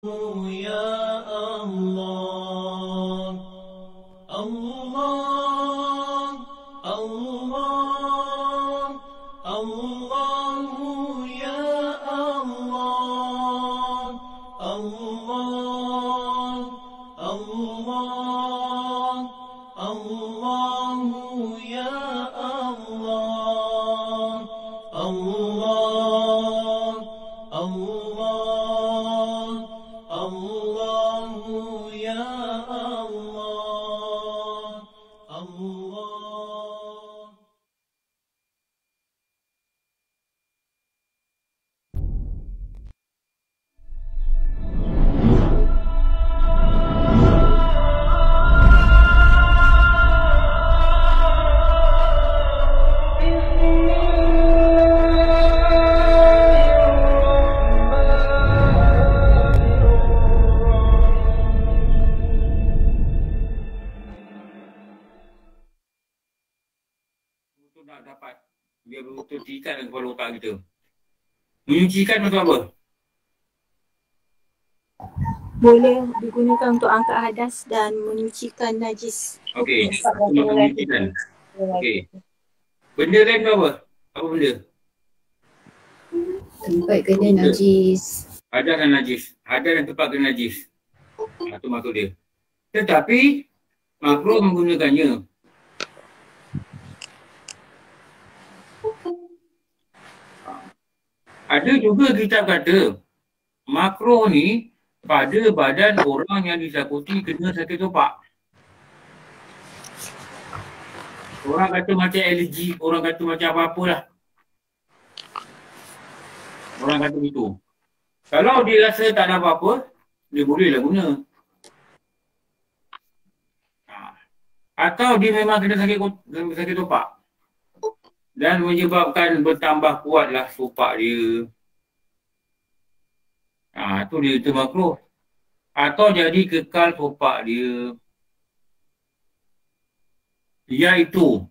不要。Menyucikan macam apa? Boleh digunakan untuk angkat hadas dan menyucikan najis. Okey, satu macam menyucikan. Okey. Benda lain apa? Apa benda? Tempat kena najis. Ada dan najis. Ada dan tempat kena najis. Itu maksud dia. Tetapi, makro menggunakannya. Ada juga kita kata makro ni pada badan orang yang disakuti kena sakit topak. Orang kata macam alergi, orang kata macam apa-apa lah. Orang kata begitu. Kalau dia rasa tak ada apa-apa, dia bolehlah guna. Atau dia memang kena sakit, sakit topak dan menyebabkan bertambah kuatlah sopak dia. Ha, tu dia itu makruh. Atau jadi kekal sopak dia. Iaitu.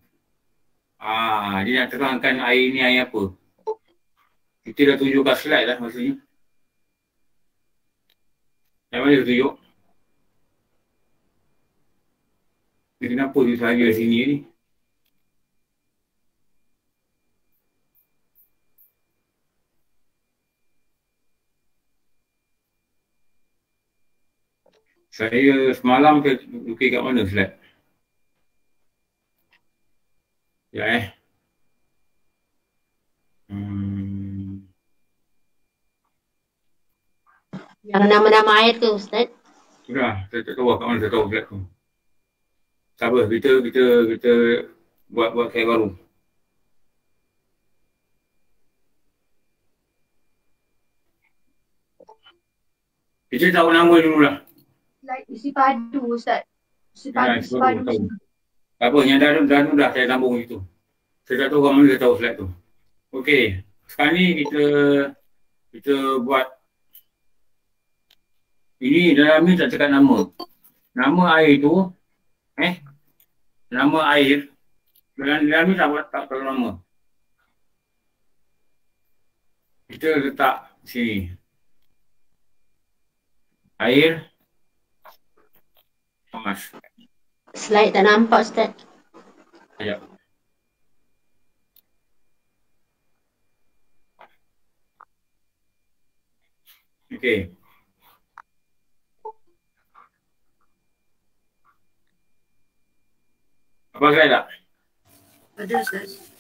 Ha, dia nak terangkan air ni air apa. Kita dah tunjuk kat slide lah maksudnya. Yang mana dia tunjuk? Kenapa dia sahaja sini ni? Saya semalam ke lukis kat mana slide? Ya eh. Hmm. Yang nama-nama air tu Ustaz. Sudah, saya tak tahu kat mana saya tahu slide tu. Tak apa, kita kita kita buat buat kayak baru. Kita tahu nama dulu lah. Like isi padu Ustaz. Isi Ya, padu, isi itu padu. tahu. Tak apa, yang dah dah dah, saya sambung itu. Saya tak tahu kat mana tahu slide tu. Okey, sekarang ni kita kita buat ini dalam ni tak cakap nama. Nama air tu eh nama air dalam dalam ni tak buat tak tahu nama. Kita letak sini. Air emas. Slide tak nampak Ustaz. Sekejap. Okey. Apa slide tak? Ada Ustaz.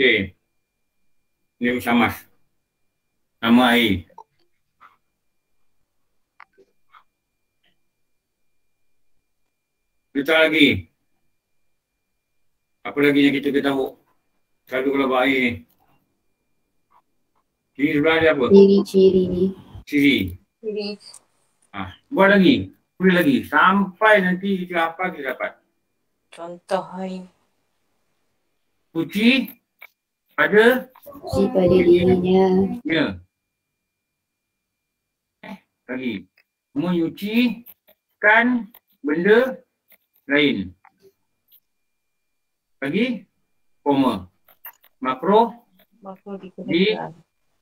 Okey. Ini Syamas. Nama air. Kita lagi. Apa lagi yang kita ketahui? Selalu kalau air ni. Sini sebelah dia apa? Ciri-ciri. Siri. Jadi Ah, buat lagi. Boleh lagi. Sampai nanti kita apa kita dapat. contoh hari Suci pada Suci pada dirinya. ya. Lagi. Menyucikan benda lain. Lagi. Koma. Makro Makro Di- digunakan.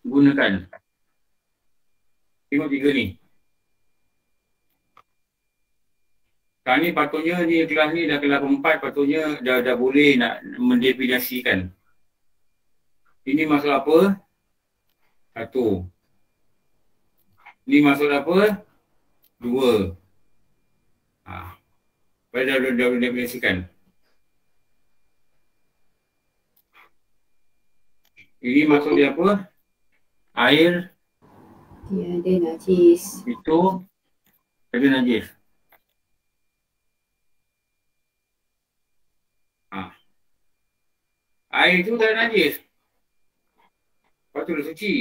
gunakan. Tengok tiga ni. Sekarang ni patutnya ni kelas ni dah kelas empat patutnya dah, dah boleh nak mendefinisikan. Ini maksud apa? Satu. Ini maksud apa? Dua. Ha. Pada dah, dah, dah boleh definisikan. Ini maksud dia apa? Air Tiada najis. itu ada najis. Ha. Air itu dah najis. Lepas tu dah suci.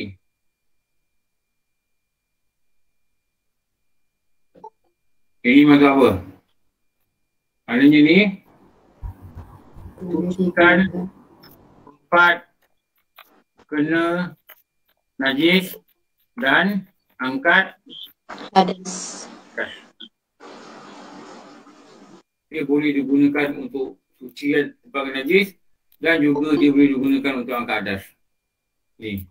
Ini maksud apa? Maknanya ni digunakan. empat kena najis dan angkat Hadas. dia boleh digunakan untuk sucian sebagai najis dan juga dia boleh digunakan untuk angkat adas. Ni.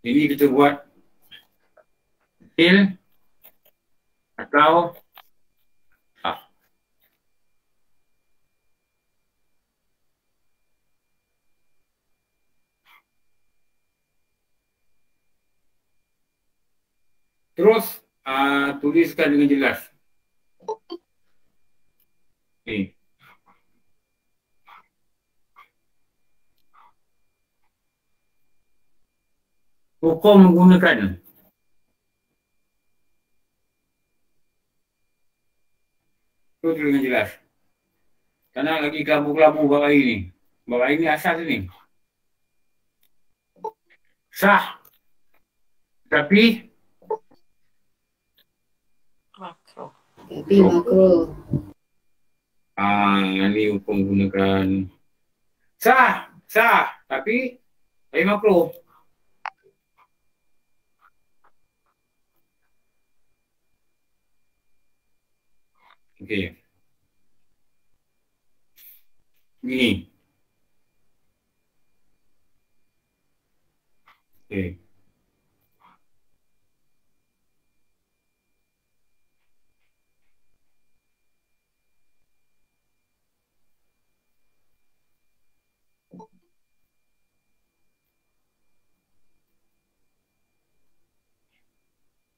Ini kita buat til atau ah. Terus uh, tuliskan dengan jelas. Ni. Hukum menggunakan. Itu dengan jelas. Tak nak lagi kelabu-kelabu bab hari ni. Bab hari ni asas ni. Sah. Tapi Makro. Tapi makro. Ah, ni hukum gunakan. Sah, sah. Tapi, saya makro. Okey. Ni. Okey.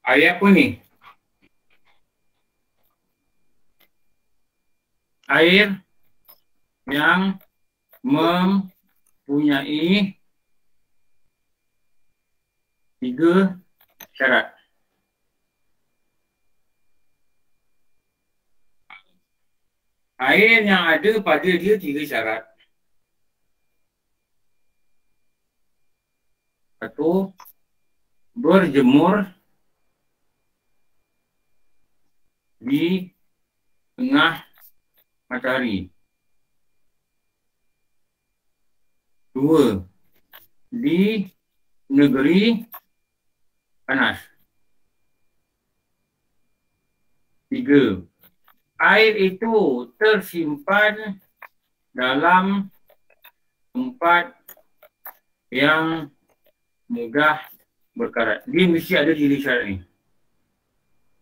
Air apa ni? Air yang mempunyai tiga syarat. Air yang ada pada dia tiga syarat. Satu, berjemur di tengah matahari. Dua, di negeri panas. Tiga, air itu tersimpan dalam tempat yang mudah berkarat. Dia mesti ada diri syarat ni.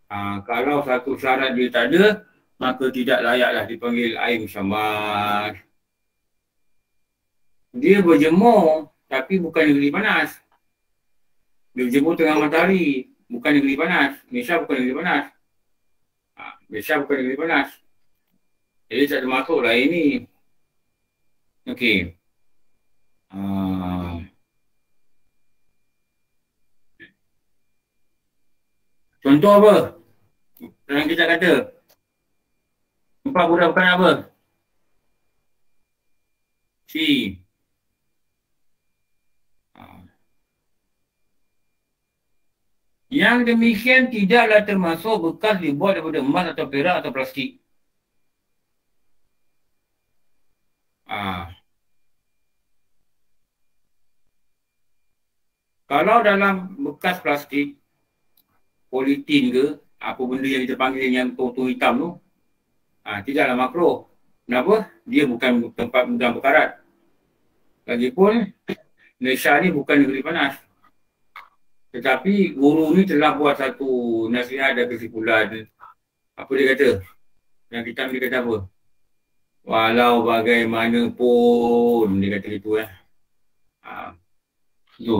Ha, kalau satu syarat dia tak ada, maka tidak layaklah dipanggil air musyamah. Dia berjemur tapi bukan negeri panas. Dia berjemur tengah matahari, bukan negeri panas. Malaysia bukan negeri panas. Ha, Malaysia bukan negeri panas. Jadi tak ada masuk lah ini. Okey. Uh, contoh apa? Yang kita kata. Empat budak bukan apa? Si. Yang demikian tidaklah termasuk bekas dibuat daripada emas atau perak atau plastik. Ah. Kalau dalam bekas plastik, politin ke, apa benda yang kita panggil yang tong-tong hitam tu, ha, tidaklah makro. Kenapa? Dia bukan tempat gudang berkarat. Lagipun, Malaysia ni bukan negeri panas. Tetapi guru ni telah buat satu nasihat dan kesimpulan. Apa dia kata? Yang kita dia kata apa? Walau bagaimanapun, dia kata gitu eh. Ha. Tu.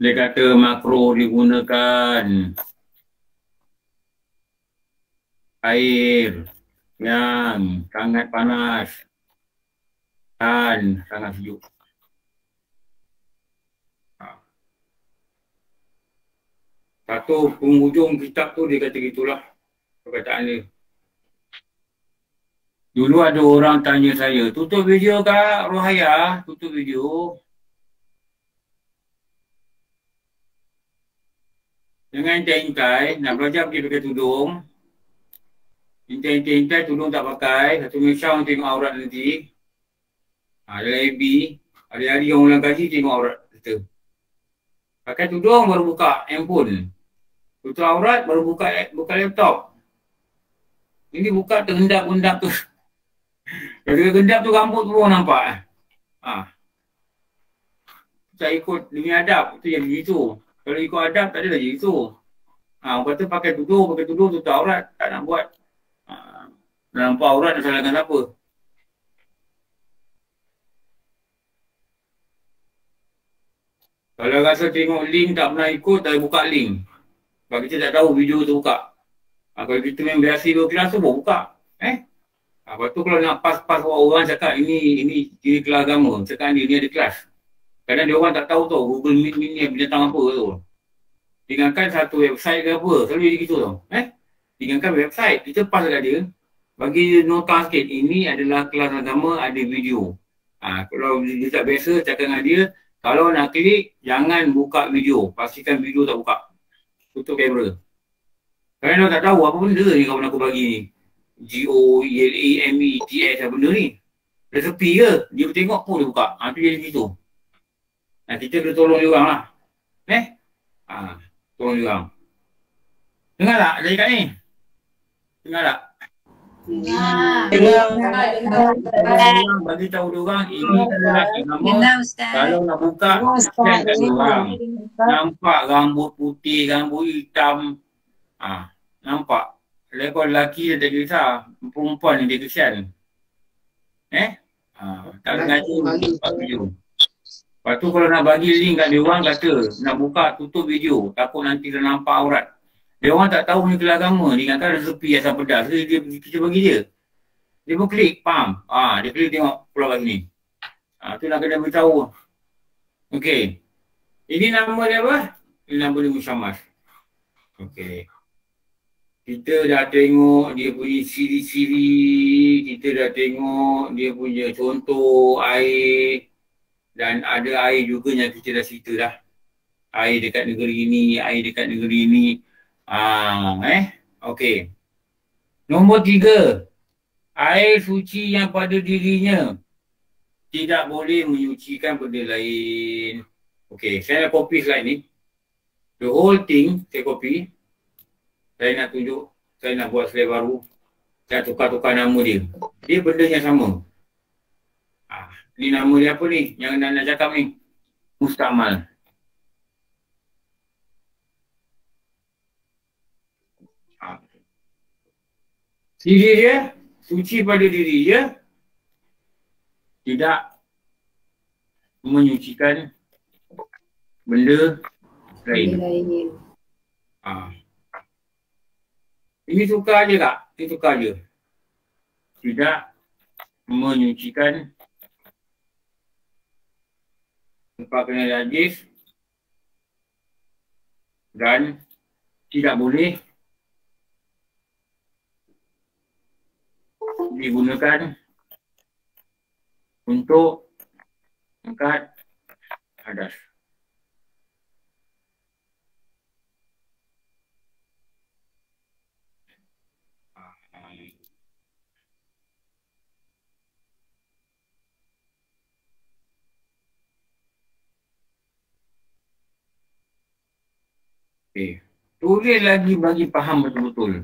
Dia kata makro digunakan air yang sangat panas dan sangat sejuk. Ha. Satu penghujung kitab tu dia kata gitulah perkataan dia. Dulu ada orang tanya saya, tutup video kak Rohaya, tutup video. Jangan intai-intai, nak belajar pergi pakai tudung. Intai-intai tudung tak pakai, satu orang tengok aurat nanti. Ha, dalam AB, hari-hari orang ulang kaji tengok aurat kita. Pakai tudung baru buka handphone. Tutup aurat baru buka buka laptop. Ini buka terhendap-hendap tu. Kalau gendap tu rambut tu orang nampak. Ha. Tak ikut demi adab, tu yang begitu. Kalau ikut adab tak ada lagi itu. Ha, orang kata pakai tudung, pakai tudung tutup aurat, tak nak buat. Nak nampak aurat nak salahkan apa. Kalau rasa tengok link tak pernah ikut, tak buka link. Sebab kita tak tahu video tu buka. Ha, kalau kita main biasa dua kelas tu, buka. Eh? Ha, lepas tu kalau nak pas-pas orang cakap ini ini kiri kelas agama, cakap ni, ni ada kelas. Kadang dia orang tak tahu tu Google Meet ni binatang apa tu. Tinggalkan satu website ke apa, selalu jadi gitu tu. Eh? Tinggalkan website, kita pas dekat dia, bagi nota sikit, ini adalah kelas agama, ada video. Ha, kalau dia tak biasa, cakap dengan dia, kalau nak klik, jangan buka video. Pastikan video tak buka. Tutup kamera. Kerana tak tahu apa benda ni kawan aku bagi ni. G-O-E-L-A-M-E-T-S apa benda ni. Resepi ke? Dia tengok pun dia buka. Ha, tu jadi gitu. Nah, kita kena tolong dia orang lah. Eh? Ha, tolong dia orang. Dengar tak dari kat ni? Dengar tak? Bagi tahu dia orang ini adalah nama kalau nak buka kan kat orang. Nampak rambut putih, rambut hitam. Ah, ha, nampak. Lepas lelaki dia tak kisah, perempuan ni dia kesian. Eh? Ha, tak ngaji buka video. Lepas tu kalau nak bagi link kat dia orang kata nak buka tutup video takut nanti dia nampak aurat. Dia orang tak tahu ni kelas agama, dia ingatkan resepi asal pedas. Jadi dia, kita bagi dia. Dia pun klik, pam. Ah, dia klik tengok keluar kat sini. Ah, tu nak kena beritahu. Okey. Ini nama dia apa? Ini nama dia Musyamas. Okey. Kita dah tengok dia punya siri-siri, kita dah tengok dia punya contoh air dan ada air juga yang kita dah cerita dah. Air dekat negeri ini, air dekat negeri ini. Ah, eh, okey. Nombor tiga, air suci yang pada dirinya tidak boleh menyucikan benda lain. Okey, saya copy slide ni. The whole thing, saya copy. Saya nak tunjuk, saya nak buat slide baru. Saya tukar-tukar nama dia. Dia benda yang sama. Ah, ni nama dia apa ni? Yang nak, nak cakap ni. Mustamal. Diri dia, suci pada diri dia, tidak menyucikan benda lain. lain. Ha. Ini tukar je tak? Ini tukar je. Tidak menyucikan tempat kena najis dan tidak boleh digunakan untuk angkat hadas. Okay. Tulis lagi bagi faham betul-betul.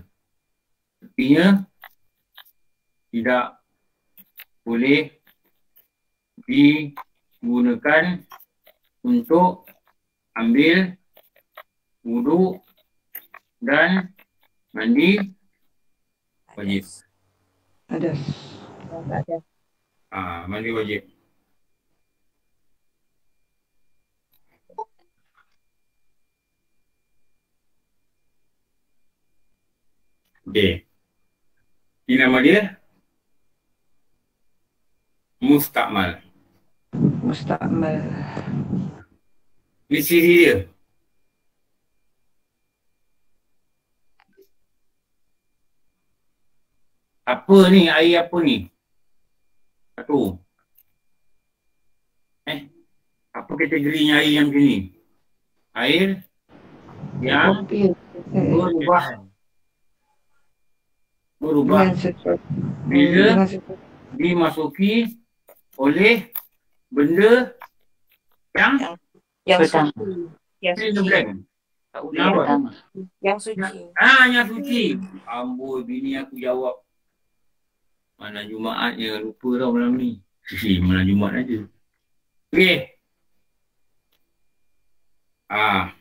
Tapi -betul tidak boleh digunakan untuk ambil wuduk dan mandi wajib. Ada. Ada. Ah, mandi wajib. Okey. Ini nama dia Mustakmal. Mustakmal. Ini ciri dia. Apa ni? Air apa ni? Satu. Eh? Apa kategorinya air yang macam ni? Air yang berubah. Berubah bila dimasuki oleh benda yang Yang suci. Yang suci. blank. Tak boleh Kenapa? datang. Yang suci. Ah, yang suci. Amboi, bini aku jawab. Mana Jumaatnya, lupa tau malam ni. Hihi, malam Jumaat aja. Okey. Ah.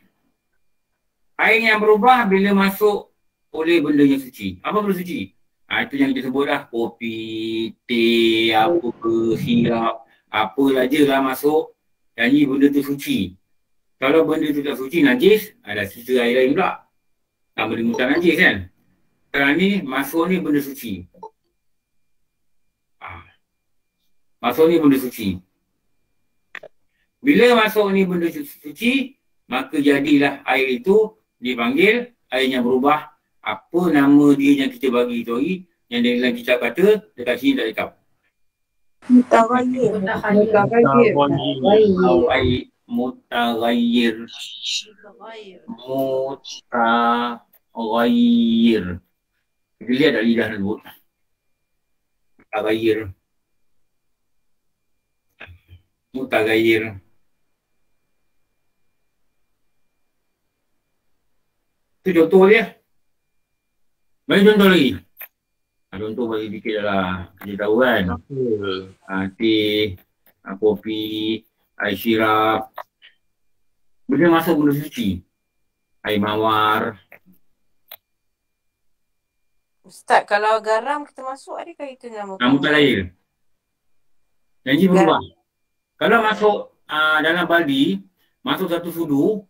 Air yang berubah bila masuk oleh benda yang suci. Apa benda suci? Ah, itu yang kita sebut dah. Kopi, teh, apa ke, sirap. Apa je lah masuk. Yang ni benda tu suci. Kalau benda tu tak suci, najis, ada sisa air lain pula. Tak boleh mutar najis kan? Sekarang ni, masuk ni benda suci. Ah. Masuk ni benda suci. Bila masuk ni benda su- suci, maka jadilah air itu dipanggil air yang berubah. Apa nama dia yang kita bagi tu hari, yang dalam kitab kata, dekat sini tak cakap. Mutaghayyir. Mutaghayyir. Mutaghayyir. Mutaghayyir. Kita lihat tak lidah tersebut. Mutaghayyir. Mutaghayyir. Itu contoh dia. Bagi contoh lagi. Ha, contoh bagi sikit lah. Kita tahu kan. Ha, teh, ha, kopi, air sirap. Benda masuk benda suci. Air mawar. Ustaz, kalau garam kita masuk, adakah itu nama Ha, mutaghayyir. Yang ni berubah. Kalau masuk uh, dalam baldi, masuk satu sudu,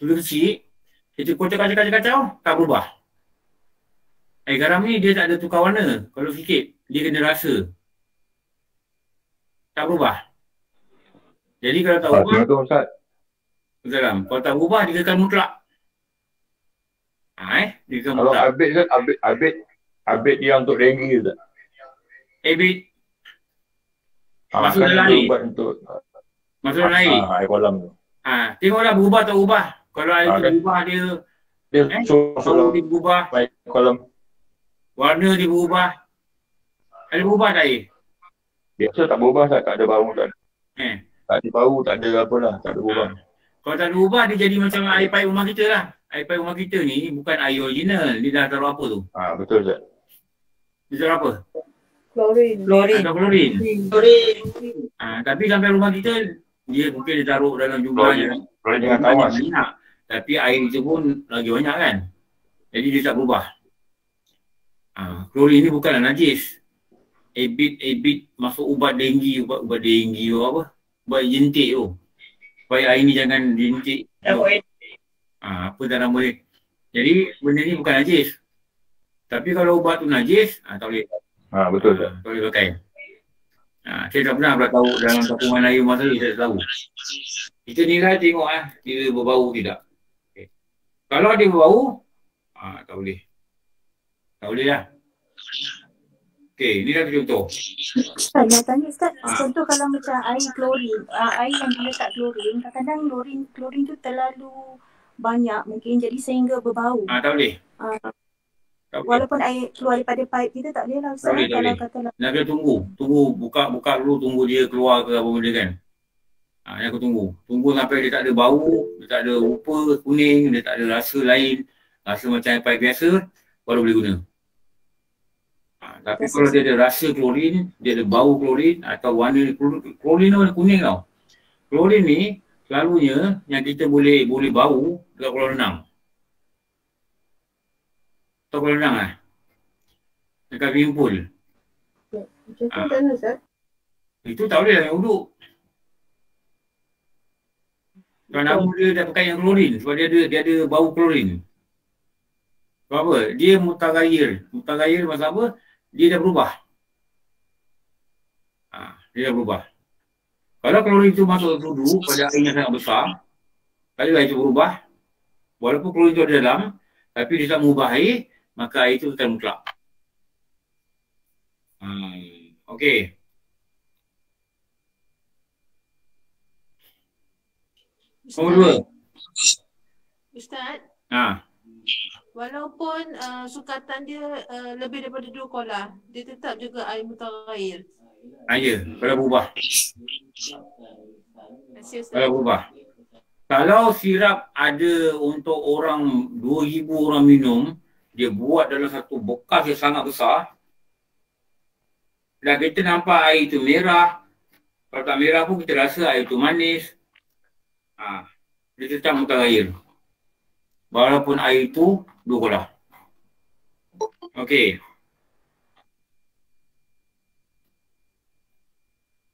sudu kecil, kita kocok-kacau-kacau, tak berubah. Air garam ni dia tak ada tukar warna. Kalau sikit, dia kena rasa. Tak berubah. Jadi kalau tak berubah, Assalamualaikum Ustaz. garam. Kalau tak berubah, dia kekal mutlak. Ha, eh? Dia kekal Kalau mutlak. abid Ustaz, abid, abid, abid dia untuk denggi Ustaz. Ebit, Ha, Masuk kan dalam air. untuk masuk dalam air. ha, air kolam tu. Ha, tengoklah berubah tak berubah. Kalau air Ah, tu kan. berubah, dia Dia Eh? dia berubah, air kolam. Warna dia berubah. Ada berubah tak air? Biasa tak berubah Ustaz, tak ada bau tak ada. Eh. Tak ada bau, tak ada apa lah, tak ada berubah. Kalau tak ada berubah, dia jadi macam air paip rumah kita lah. Air paip rumah kita ni bukan air original. Dia dah taruh apa tu? Ha, betul Ustaz. Dia taruh apa? Klorin. Klorin. Ada klorin. Klorin. Ha, tapi sampai rumah kita, dia mungkin dia taruh dalam jumlah Klorin. yang jangan banyak, tawas. banyak. Tapi air itu pun lagi banyak kan? Jadi dia tak berubah. Ha, klorin ni bukanlah najis. Ebit-ebit masuk ubat denggi, ubat-ubat denggi tu apa? Ubat jentik tu. Supaya air ni jangan jentik. Ha, apa tak nama dia. Jadi benda ni bukan najis. Tapi kalau ubat tu najis, ha, tak boleh. Ha, betul Ustaz. Ha, tak boleh pakai. Ha, saya tak pernah pula tahu dalam tapungan air rumah saya, saya tak tahu. Kita nilai tengok ah, dia berbau tidak. Okay. Kalau dia berbau, ha, tak boleh. Tak boleh lah. Okey, ni dah contoh. Ustaz, nak tanya Ustaz, Ah. contoh kalau macam air klorin, uh, air yang diletak klorin, kadang-kadang klorin, klorin tu terlalu banyak mungkin jadi sehingga berbau. Ha, tak boleh. Uh, Tak boleh. walaupun air keluar daripada pipe kita tak boleh lah Ustaz. Tak boleh, tak kalau boleh. katalah Nak kena tunggu. Tunggu, buka buka dulu, tunggu dia keluar ke apa benda kan. Ha, yang aku tunggu. Tunggu sampai dia tak ada bau, dia tak ada rupa kuning, dia tak ada rasa lain, rasa macam air pipe biasa, baru boleh guna. Tapi kalau dia ada rasa klorin, dia ada bau klorin atau warna klorin, klorin tu warna kuning tau. Klorin ni selalunya yang kita boleh boleh bau dekat kolam renang. Tahu kolam renang lah? Dekat swimming pool. Macam Ustaz? Itu tak boleh lah yang uduk. Sebab nama dia dah pakai yang klorin sebab dia ada dia ada bau klorin. Sebab apa? Dia mutagayir. Mutagayir maksud apa? Dia dah berubah. Ha, dia dah berubah. Kalau klorin itu masuk ke sudu pada air yang sangat besar, kalau air itu berubah, walaupun klorin itu ada dalam, tapi dia tak mengubah air, maka air itu akan mutlak. Hmm, Okey. Nombor dua. Ustaz, Ha. Walaupun uh, sukatan dia uh, lebih daripada dua kolah, dia tetap juga air mutaghair. Ha, ya. Kalau berubah. Kalau berubah. Kalau sirap ada untuk orang 2,000 orang minum, dia buat dalam satu bekas yang sangat besar. Dan kita nampak air itu merah. Kalau tak merah pun kita rasa air itu manis. Ha, dia tetap muka air. Walaupun air itu dua. Okey.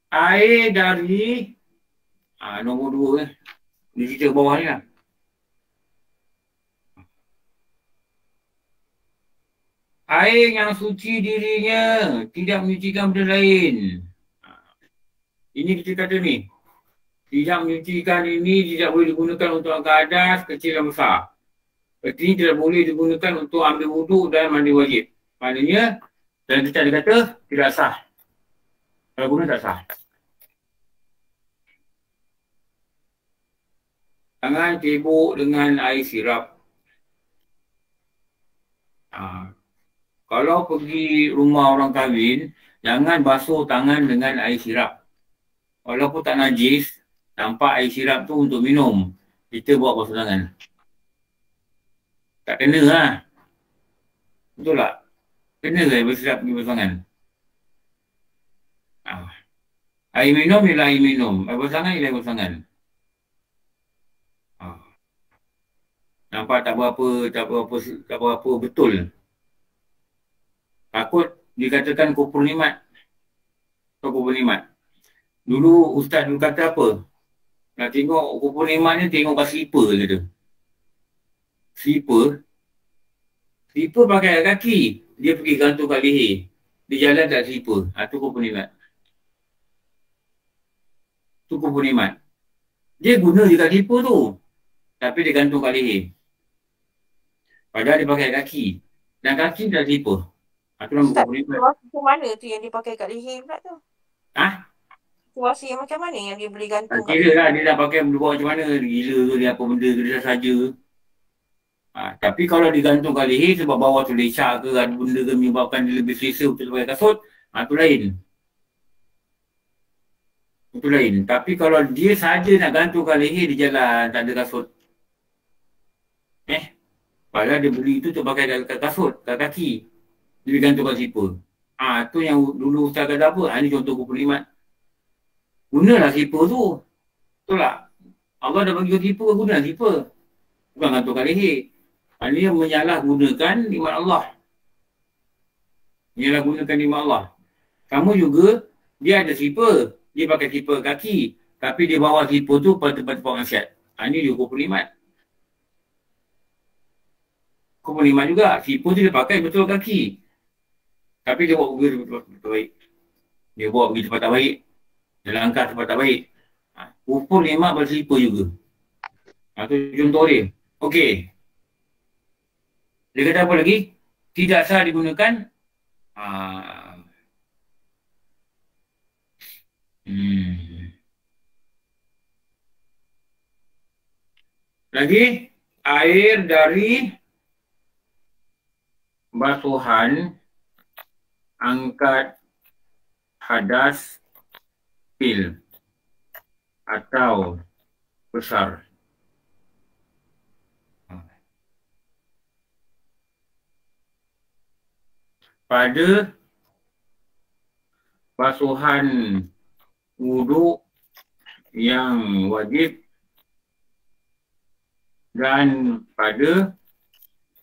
Air dari ah, nombor dua eh. Di cerita bawah ni lah. Air yang suci dirinya tidak menyucikan benda lain. Ini kita kata ni. Tidak menyucikan ini tidak boleh digunakan untuk angkat adas, kecil dan besar. Seperti ini tidak boleh digunakan untuk ambil wuduk dan mandi wajib. Maknanya, dalam kita dia kata tidak sah. Kalau guna tak sah. Jangan sibuk dengan air sirap. Ha. Kalau pergi rumah orang kahwin, jangan basuh tangan dengan air sirap. Walaupun tak najis, nampak air sirap tu untuk minum. Kita buat basuh tangan. Tak kena lah. Betul tak? Kena ke air sirap pergi tangan? Ha. Air minum ialah air minum. Air basuh tangan ialah air tangan. Ha. Nampak tak berapa, tak berapa, tak berapa betul. Takut dikatakan kupur nikmat. Atau kupur nikmat. Dulu ustaz dulu kata apa? Nak tengok kupur nikmat ni tengok kat slipper kata. Slipper. Slipper pakai kaki. Dia pergi gantung kat leher. Dia jalan tak slipper. Ha, tu kupur nikmat. Tu kupur nikmat. Dia guna je kat slipper tu. Tapi dia gantung kat leher. Padahal dia pakai kaki. Dan kaki tak slipper. Ha, tu nama nikmat. macam mana tu yang dia pakai kat leher pula tu? Ha? Situasi yang macam mana yang dia boleh Tak gantung kat kira lah dia nak pakai benda buat macam mana. Gila ke dia apa benda ke dia saja. Ha, tapi kalau digantung kat leher sebab bawah tu lecak ke ada benda ke menyebabkan dia lebih selesa untuk pakai kasut, ha, tu lain. Itu lain. Tapi kalau dia saja nak gantung kat leher di jalan, tak ada kasut. Eh? Padahal dia beli tu untuk pakai kat, kasut, kat kaki. Dia gantung kat zipper. Ah, tu yang dulu Ustaz kata apa? Ha, ni contoh kupur nikmat. Gunalah zipper tu. Betul tak? Allah dah bagi kau zipper, kau guna zipper. Bukan gantung kat leher. Yang menyalahgunakan nikmat Allah. Menyalahgunakan nikmat Allah. Kamu juga, dia ada zipper. Dia pakai zipper kaki. Tapi dia bawa zipper tu pada tempat-tempat maksiat. Ha, ni juga kupur nikmat. Kupur nikmat juga. Zipper tu dia pakai betul kaki. Tapi dia bawa pergi tempat tempat baik. Dia bawa pergi tempat tak baik. Dia langkah tempat tak baik. Ha, kupur nikmat berselipa juga. Ha, tu contoh dia. Okey. Dia kata apa lagi? Tidak sah digunakan. Ha. Hmm. Lagi air dari basuhan angkat hadas pil. atau besar. Pada basuhan wuduk yang wajib dan pada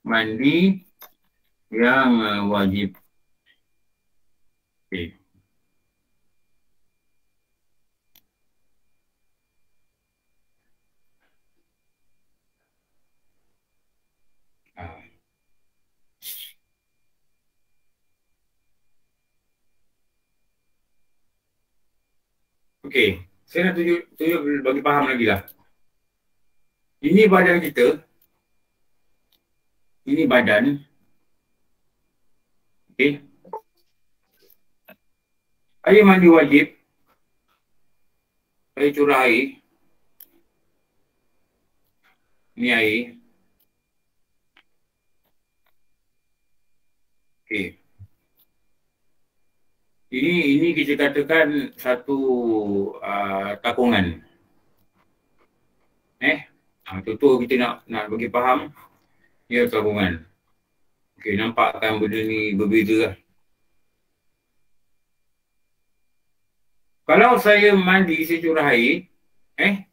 mandi yang wajib. Okay. Ah. Okey, saya nak tunjuk, tunjuk bagi faham lagi lah. Ini badan kita. Ini badan. Okey. Air mandi wajib. Air curah air. Ini air. Okey. Ini ini kita katakan satu uh, takungan. Eh, ha, tu kita nak nak bagi faham dia takungan. Okey, nampak kan benda ni berbeza lah. Kalau saya mandi saya curah air, eh,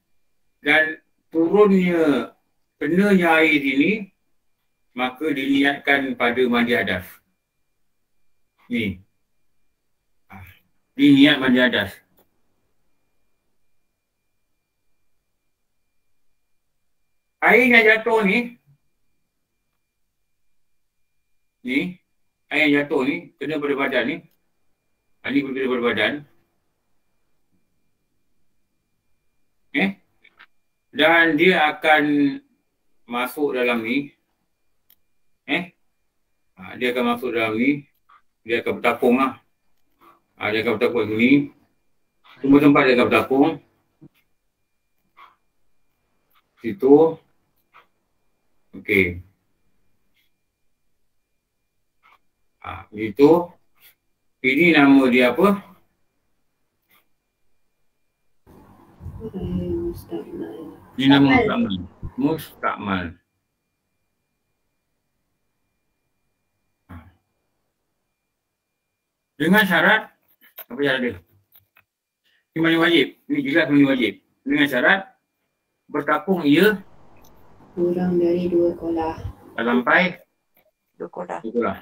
dan turunnya kenanya air ini, maka diniatkan pada mandi hadas. Ni, di niat mandi hadas. Air yang jatuh ni, ni, air yang jatuh ni, kena pada badan ni. Ha, ni kena pada badan. Eh? Dan dia akan masuk dalam ni. Eh? Dia akan masuk dalam ni. Dia akan bertapung lah. Ha, bertakung kat sini. Semua tempat akan bertakung. Situ. Okey. Ha, begitu. Ini nama dia apa? Ini nama Mustakmal. Mustakmal. Ha. Dengan syarat apa syarat dia? Ini mandi wajib. Ini jelas mandi wajib. Dengan syarat bertapung ia Kurang dari dua kolah. tak sampai Dua kolah. itulah.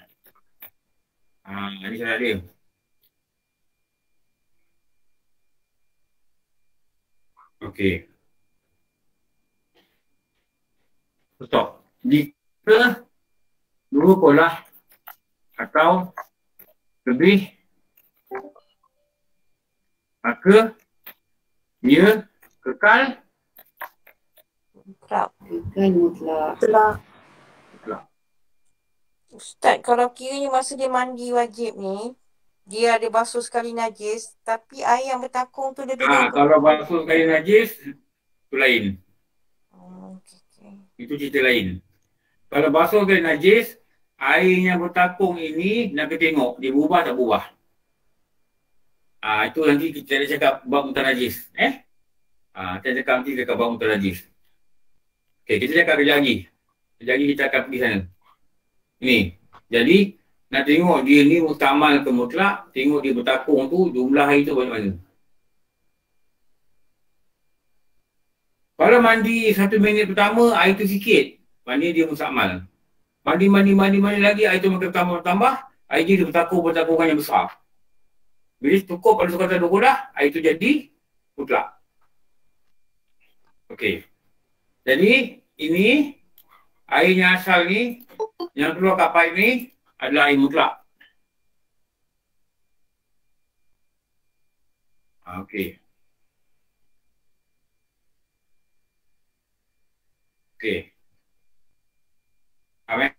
Ha, ini syarat dia. Okey. Stop. Jika dua kolah atau lebih maka ia kekal Mutlak. Kekal mutlak. Telah Ustaz, kalau kiranya masa dia mandi wajib ni, dia ada basuh sekali najis, tapi air yang bertakung tu dia ha, kalau basuh kain najis itu lain. Hmm, okay, okay. Itu cerita lain. Kalau basuh kain najis, air yang bertakung ini nak tengok dia berubah tak berubah. Ah itu nanti kita ada cakap bab mutanajis. Eh? Ah kita cakap nanti cakap bab mutanajis. Okey, kita cakap kejap lagi. Kejap lagi kita akan pergi sana. Ni. Jadi nak tengok dia ni mutamal ke mutlak, tengok dia bertakung tu jumlah air tu banyak mana. Kalau mandi satu minit pertama, air tu sikit. Mandi dia musakmal. Mandi, mandi, mandi, mandi lagi, air tu makin bertambah, bertambah. Air dia bertakung-bertakungan yang besar. Bila cukup pada sekatan dua kodah, air tu jadi mutlak. Okey. Jadi, ini airnya asal ni, yang keluar kat pipe ni adalah air mutlak. Ah, Okey. Okey. Amin.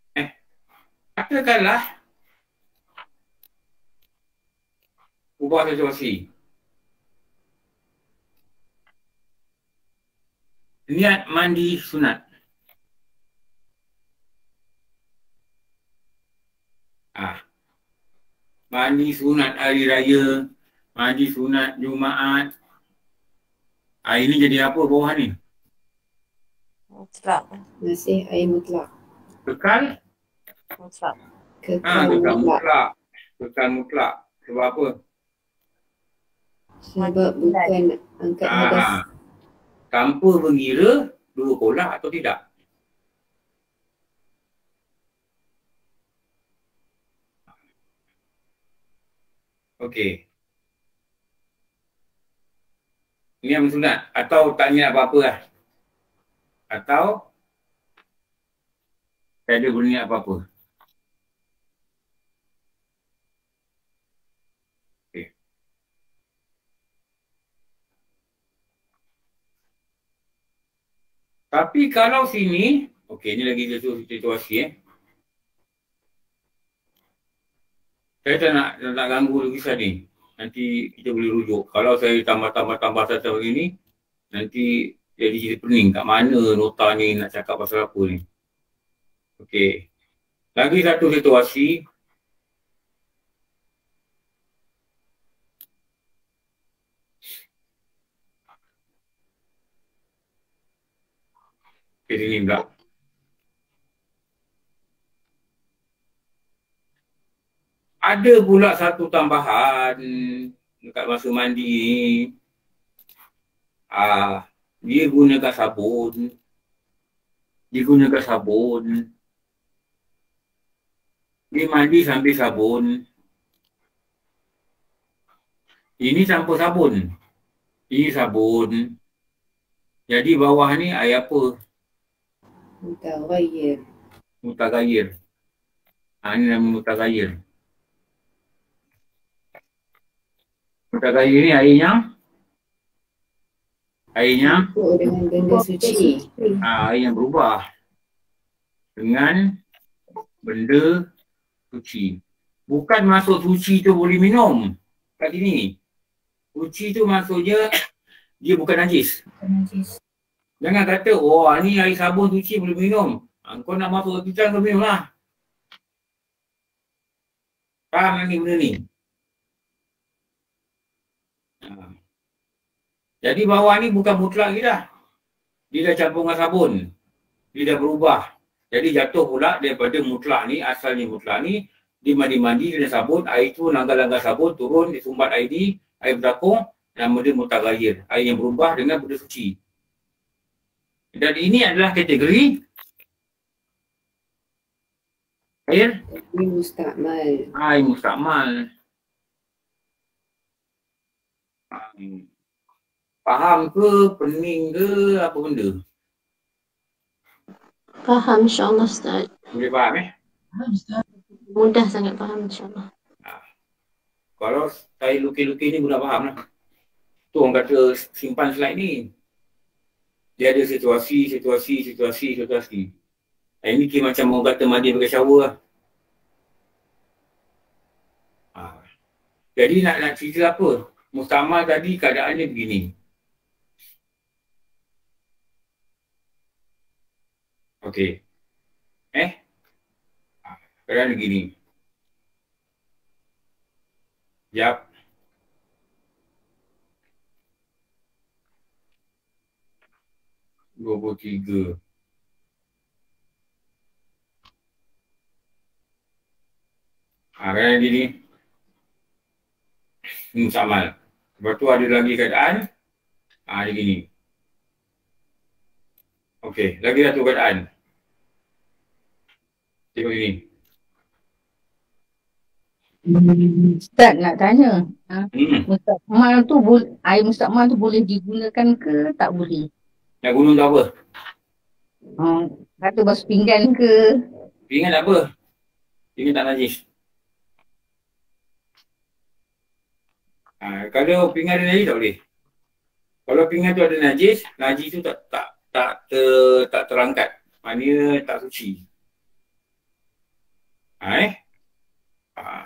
Katakanlah ubah situasi. Niat mandi sunat. Ah. Mandi sunat hari raya, mandi sunat Jumaat. Ah, ini jadi apa bawah ni? Mutlak. Masih air mutlak. Kekal? Mutlak. Ha, Kekal kekal mutlak. mutlak. Kekal mutlak. Sebab apa? Sebab bukan angkat hadas. Ah, tanpa mengira dua kolak atau tidak. Okey. Ini yang sunat. Atau tak niat apa-apa lah. Atau tak ada berniat apa-apa. Okey. Tapi kalau sini, okey ni lagi satu situasi eh. Saya tak nak, tak nak ganggu lagi ni. Nanti kita boleh rujuk. Kalau saya tambah-tambah-tambah satu begini, nanti jadi jadi pening. Kat mana nota ni nak cakap pasal apa ni. Okey. Lagi satu situasi. Pula. Ada pula satu tambahan dekat masa mandi. Ah, dia gunakan sabun. Dia gunakan sabun. Dia mandi sambil sabun. Ini tanpa sabun. Ini sabun. Jadi bawah ni air apa? Mutaghayyir. Mutagayir. Ha, ini nama mutagayir. Mutagayir ni airnya airnya dengan benda suci. ha, air yang berubah dengan benda suci. Bukan masuk suci tu boleh minum kat sini. Suci tu maksudnya dia bukan najis. Jangan kata, oh ni air sabun suci boleh minum. Ha, kau nak masuk hutan kau minum lah. Faham ni benda ni? Ha. Jadi bawah ni bukan mutlak lagi dah. Dia dah campur dengan sabun. Dia dah berubah. Jadi jatuh pula daripada mutlak ni, asalnya mutlak ni, dia mandi-mandi dengan sabun, air tu langgar-langgar sabun, turun, disumbat air ni, air bertakung, nama dia mutagayir. Air yang berubah dengan benda suci. Dan ini adalah kategori air mustakmal. air mustakmal. Hmm. Faham ke, pening ke, apa benda? Faham insyaAllah Ustaz. Boleh faham eh? Mudah sangat faham insyaAllah. Kalau saya lukis-lukis ni mudah faham lah. Tu orang kata simpan slide ni. Dia ada situasi, situasi, situasi, situasi. Ini kira macam orang kata mandi pakai shower lah. Ha. Jadi nak nak cerita apa? Mustamal tadi keadaannya begini. Okey. Eh? Ha, Keadaan begini. Yap. Dua puluh tiga. Ha, kan gini. Ini samal. Lepas tu ada lagi keadaan. Ha, dia gini. Okey, lagi satu keadaan. Tengok ini. Ustaz nak tanya, ha, Hmm. mustakmal tu air mustakmal tu boleh digunakan ke tak boleh? Nak gunung tu apa? Ha, kata basuh pinggan ke? Pinggan apa? Pinggan tak najis. Ha, kalau pinggan ada najis tak boleh. Kalau pinggan tu ada najis, najis tu tak tak tak ter, tak terangkat. Maknanya tak suci. Ha, eh? Ha.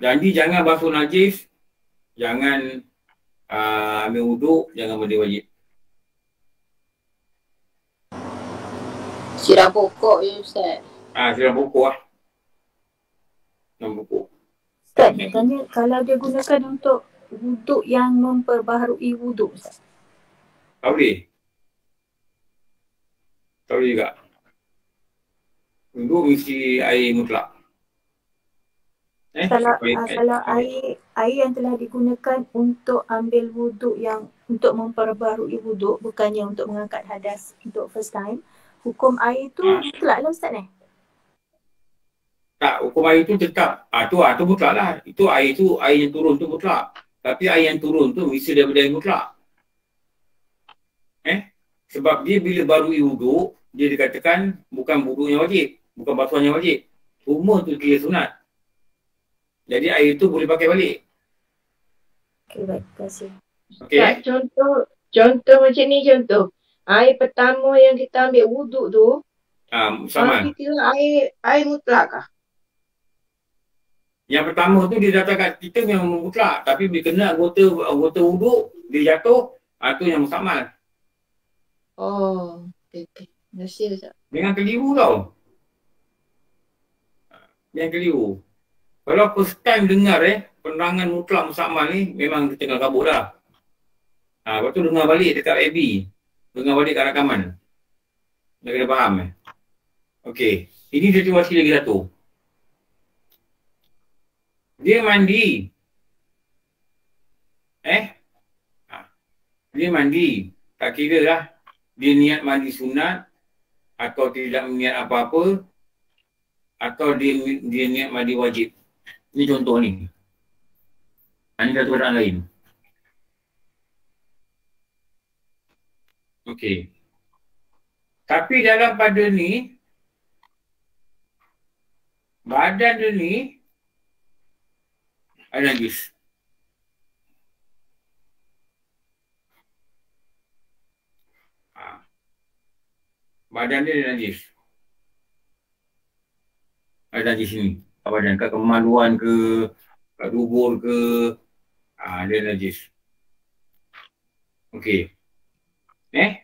Janji jangan basuh najis, jangan uh, ambil wuduk, jangan mandi wajib. Siram pokok je Ustaz. Ah, siram pokok lah. Siram pokok. Ustaz nak tanya kalau dia gunakan untuk wuduk yang memperbaharui wuduk Ustaz? Tak boleh. Tak boleh juga. Wuduk mesti air mutlak. Eh, Kalau supaya- uh, kalau air air yang telah digunakan untuk ambil wuduk yang untuk memperbaharui wuduk bukannya untuk mengangkat hadas untuk first time, hukum air tu Ah. mutlak lah Ustaz eh? Tak, hukum air tu tetap. Ah tu ah tu mutlak lah. Itu air tu air yang turun tu mutlak. Tapi air yang turun tu mesti daripada air mutlak. Eh? Sebab dia bila baru wuduk, dia dikatakan bukan wuduk yang wajib, bukan basuhan yang wajib. Semua tu kira sunat. Jadi air tu boleh pakai balik. Okey baik, terima kasih. Okey. Tak, contoh contoh macam ni contoh. Air pertama yang kita ambil wuduk tu, Ah, ah, sama. kita kira air air mutlak kah? Yang pertama tu dia datang kat kita memang mutlak. Tapi bila kena anggota anggota wuduk, dia jatuh, ah tu yang mustamal. Oh, okey okey. Terima kasih Ustaz. Jangan keliru tau. Jangan keliru. Kalau first time dengar eh, penerangan mutlak mustamal ni memang kita tengah kabut dah. Ha, lepas tu dengar balik dekat AB. Dengar balik kat rakaman. Dah kena faham eh. Okey. Ini situasi lagi satu. Dia mandi. Eh? Ha. Dia mandi. Tak kira lah. Dia niat mandi sunat atau tidak niat apa-apa atau dia dia niat mandi wajib. Ini contoh ni. Ini satu keadaan lain. Okey. Tapi dalam pada ni badan dia ni ada najis. Ha. Badan dia ada najis. Ada najis ni. Kat badan, kat kemaluan ke, kat dubur ke, ha, dia najis. Okey. Eh?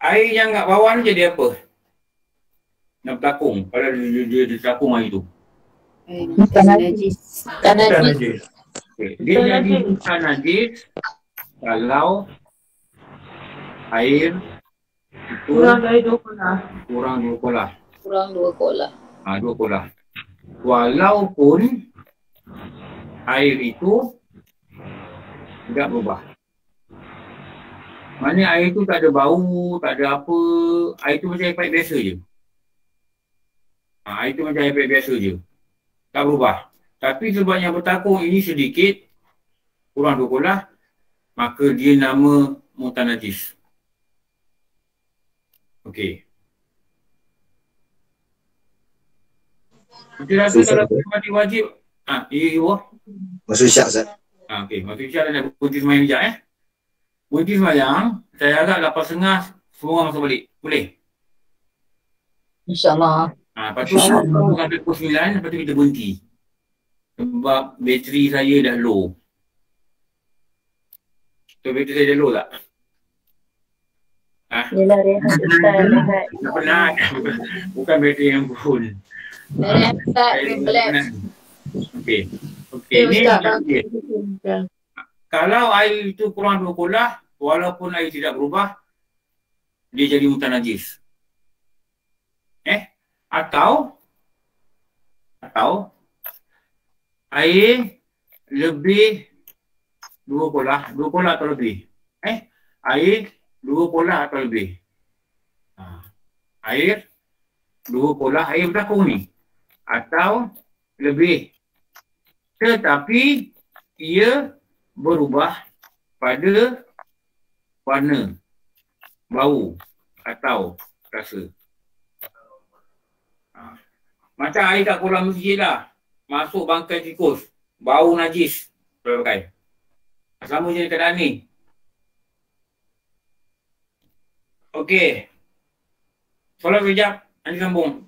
Air yang kat bawah ni jadi apa? Nak bertakung. Kalau dia, dia, dia, dia tertakung air tu. Bukan najis. Tak najis. Okay. Dia jadi najis. bukan najis kalau air itu Kurang dari dua kolah. kurang dua kolah. Kurang dua kolah. Ha, dua kolah. Walaupun air itu tidak berubah. Maknanya air itu tak ada bau, tak ada apa. Air itu macam air paip biasa je. Ha, air itu macam air paip biasa je. Tak berubah. Tapi sebab yang bertakung ini sedikit, kurang dua kolah, maka dia nama mutanajis. Okey. Kita rasa Susah, kalau kita mati wajib, ah, ya, ya, wah. Masuk syak Ustaz. Ah, okey, masa isyak dah berhenti semayang sekejap eh. Berhenti semayang, saya harap lapan setengah semua orang masuk balik. Boleh? InsyaAllah. Ah, lepas tu sampai pukul 9, lepas tu kita berhenti. Sebab bateri saya dah low. So bateri saya dah low tak? Ah, Yelah rehat Ustaz, rehat. tak penat. Bukan bateri yang full. Ustaz, Saya relax. Okey. Okey, Okay, ni Ustaz. dia. Kalau air itu kurang dua kolah, walaupun air tidak berubah, dia jadi mutanajis. Eh? Atau atau air lebih dua kolah, dua kolah atau lebih. Eh? Air dua kolah atau lebih. Ha. Air dua kolah air bertakung ni. Atau lebih. Tetapi ia berubah pada warna, bau atau rasa. Ha. Macam air kat kolam masjid lah. Masuk bangkai tikus. Bau najis. Boleh pakai. Sama je keadaan ni. Okey. Solat kejap. Nanti sambung.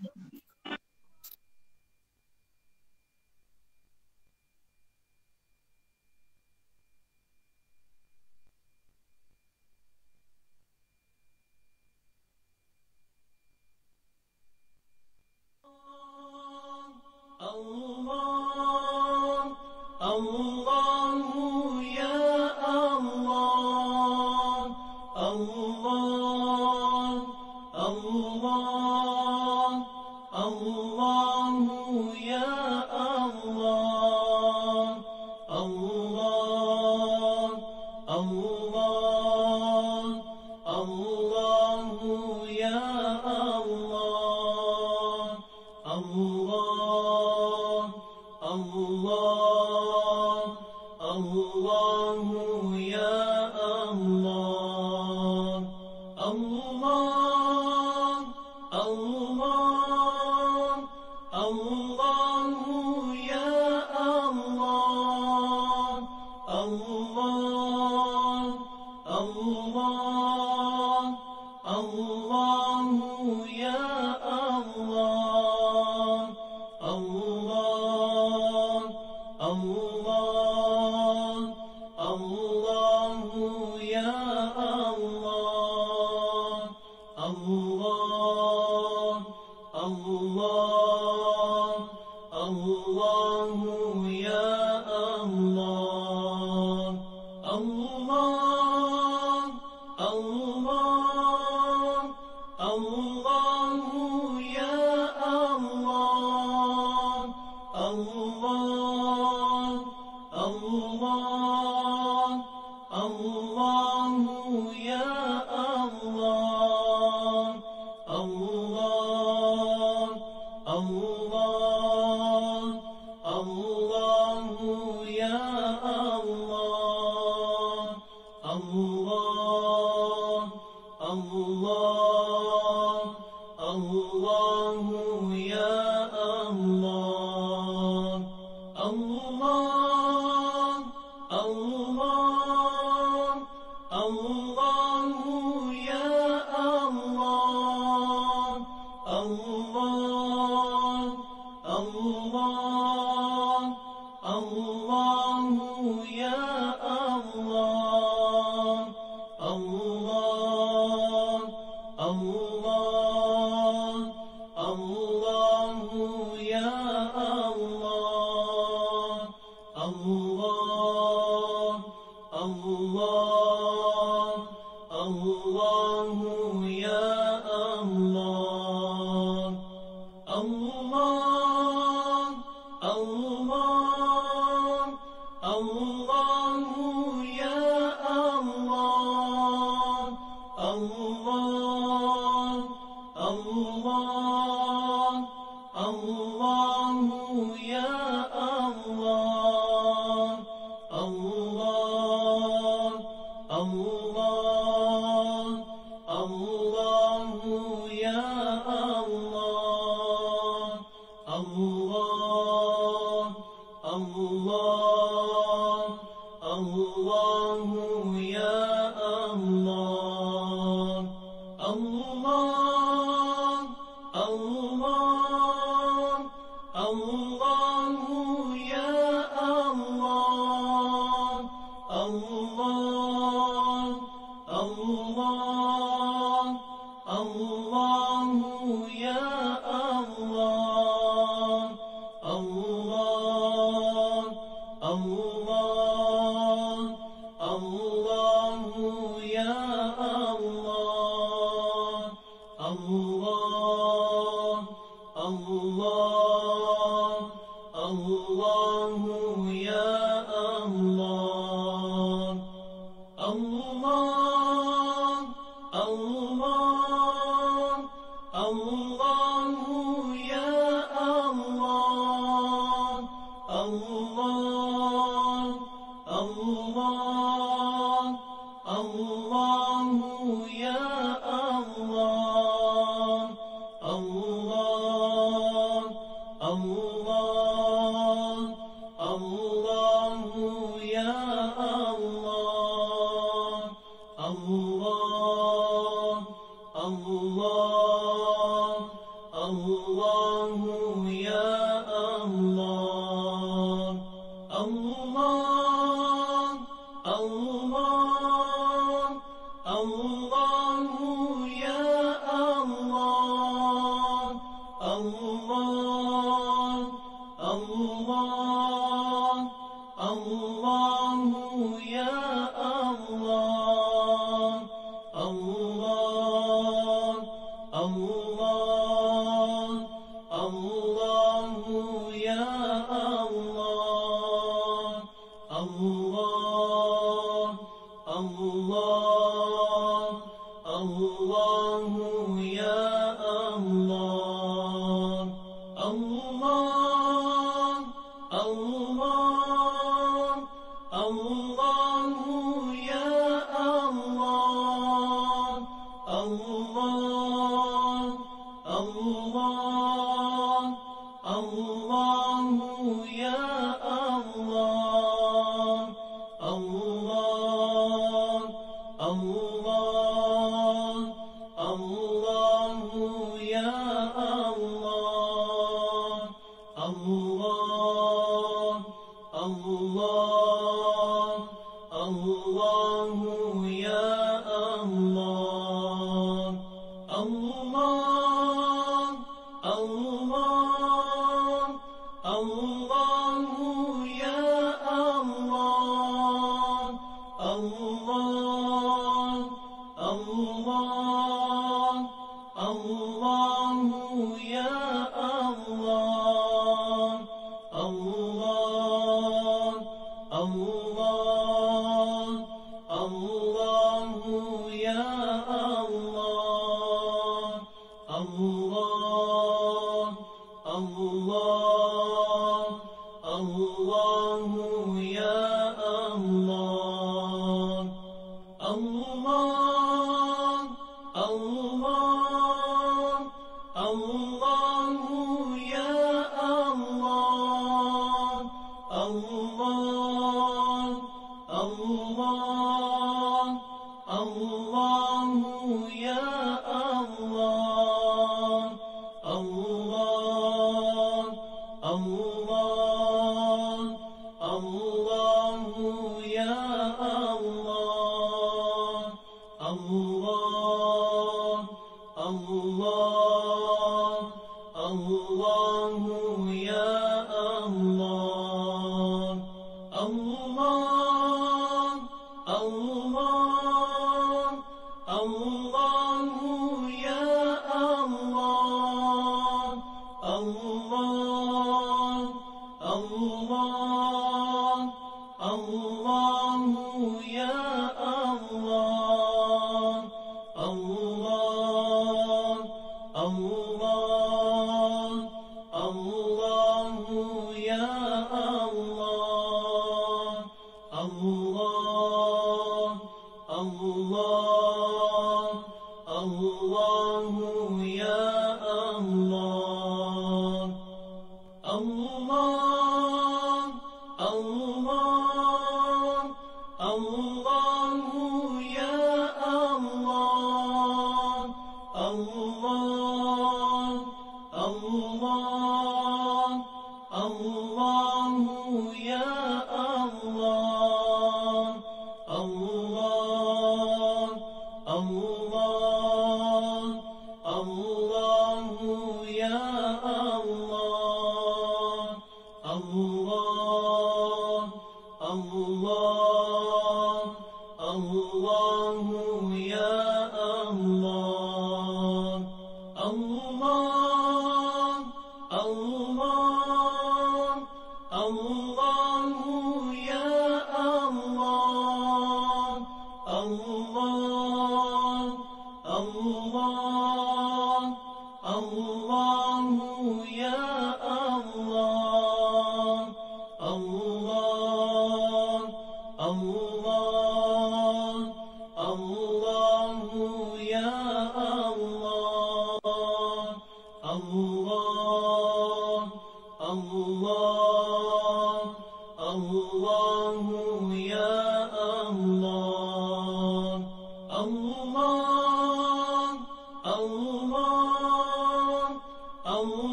الله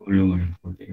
Belum ada kontak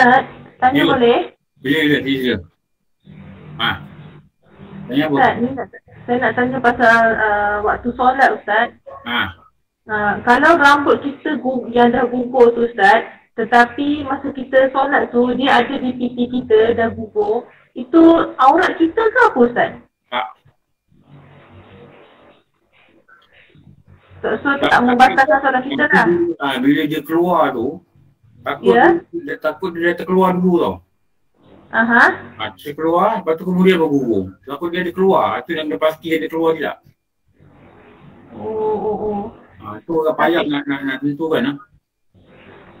Ustaz, tanya Ya. boleh? Bila bila teaser. Ha. Tanya apa? Ustaz, ni saya nak tanya pasal uh, waktu solat Ustaz. Ha. Uh, kalau rambut kita yang dah gugur tu Ustaz, tetapi masa kita solat tu dia ada di pipi kita dah gugur, itu aurat kita ke apa Ustaz? Tak. So, so tak membatalkan solat kita lah. Ha, bila dia keluar tu, takut Ya. dia, takut dia terkeluar dulu tau. Aha. Ha, dia keluar, lepas tu kemudian bergugur. Takut dia ada keluar, tu yang dia pasti dia ada keluar tidak. Oh, oh, oh. Ha, tu orang payah nak, nak, nak tentukan ha.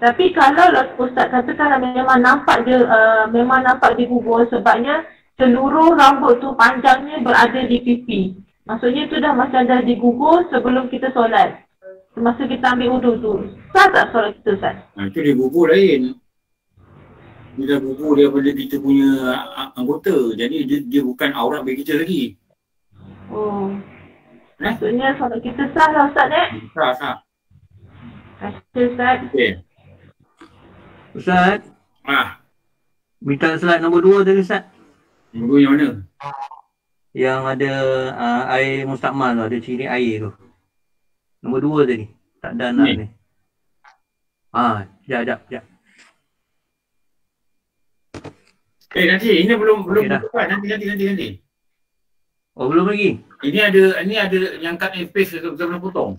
Tapi kalau lah Ustaz katakanlah memang nampak dia uh, memang nampak dia gugur sebabnya seluruh rambut tu panjangnya berada di pipi. Maksudnya tu dah macam dah digugur sebelum kita solat. Semasa kita ambil wudhu tu. Sah tak solat kita Ustaz? Ha, itu dia gugur lain. Dia dah gugur daripada kita punya anggota. Jadi dia, dia bukan aurat bagi kita lagi. Oh. Eh? Maksudnya solat kita sah lah Ustaz eh? Sah, sah. Terima Ustaz. Okey. Ustaz, Ha, minta slide nombor dua tadi Ustaz. nombor yang mana? Yang ada uh, air mustakmal tu, ada ciri air tu. Nombor dua tadi. Tak ada nak Ni. ni. Ha, sekejap, sekejap, sekejap. Eh nanti, ini belum belum Okey dah. buka. Nanti, nanti, nanti, nanti. Oh, belum lagi? Ini ada, ini ada yang cut and paste sebelum potong.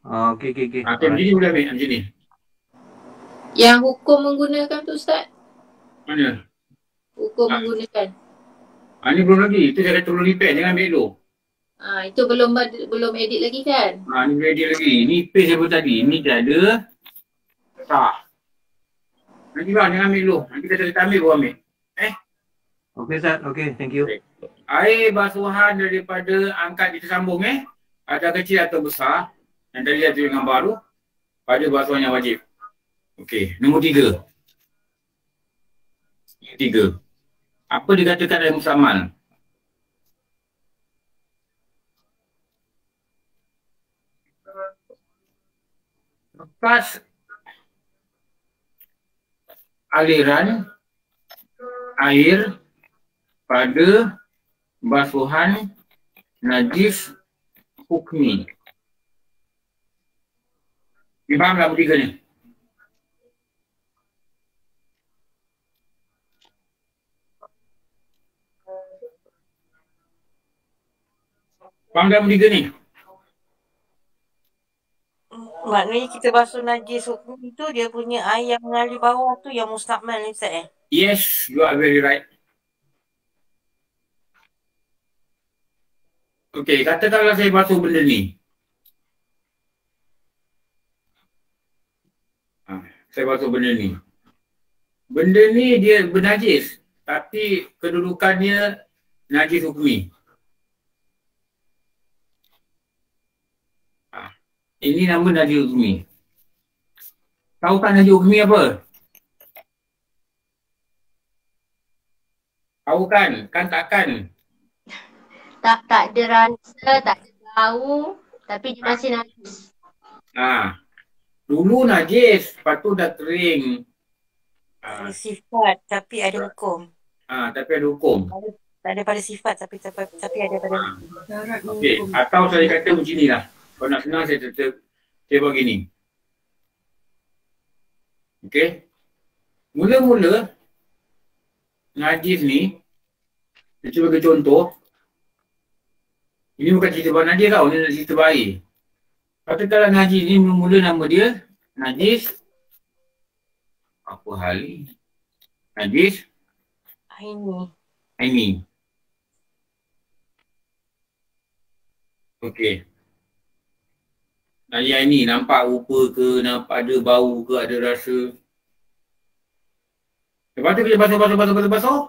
Ah, okey, okey, okey. Ha, okay, macam ni boleh ambil, macam ni. Yang hukum menggunakan tu Ustaz? Mana? Hukum Ah. menggunakan. Ha, ni belum lagi. Itu saya kata belum repair. Jangan ambil dulu. Ah itu belum belum edit lagi kan? Ha, ni ready lagi. Ni paste daripada tadi. Ni dah ada. Sah. Nanti bang, jangan ambil dulu. Nanti kita kita ambil baru ambil. Okey Ustaz, okey, thank you. Air basuhan daripada angkat kita sambung eh. Ada kecil atau besar. Yang tadi ada dengan baru. Pada basuhan yang wajib. Okey, nombor tiga. Nombor tiga. Apa dikatakan dalam musamal? Lepas aliran air pada basuhan najis hukmi. Faham tak bertiga ni? Faham tak bertiga ni? Maknanya kita basuh najis hukum itu dia punya air yang mengalir bawah tu yang mustakmal ni Ustaz eh? Yes, you are very right. Okay, katakanlah saya basuh benda ni. Ha, saya basuh benda ni. Benda ni dia bernajis. Tapi kedudukannya najis hukmi. Ha, ini nama najis hukmi. Tahu tak najis hukmi apa? Tahu kan? Kan takkan. Tak tak ada rasa, tak ada bau, tapi dia masih najis. Ha. Dulu najis, lepas tu dah kering. Ha, sifat tapi ada hukum. ha, tapi ada hukum. Tak ada pada sifat tapi tapi, tapi ada pada dan Okey, atau saya kata macam ni lah. Kalau nak senang saya tetap saya buat gini. Okey. Mula-mula najis ni Kita bagi contoh. Ini bukan cerita Abang Najis tau. Ini cerita baik. Katakanlah Najis ni mula-mula nama dia Najis. Apa hal ni? Najis Aini. Aini. Okey. Najis Aini nampak rupa ke, nampak ada bau ke, ada rasa. Lepas tu kita basuh, basuh, basuh, basuh, basuh.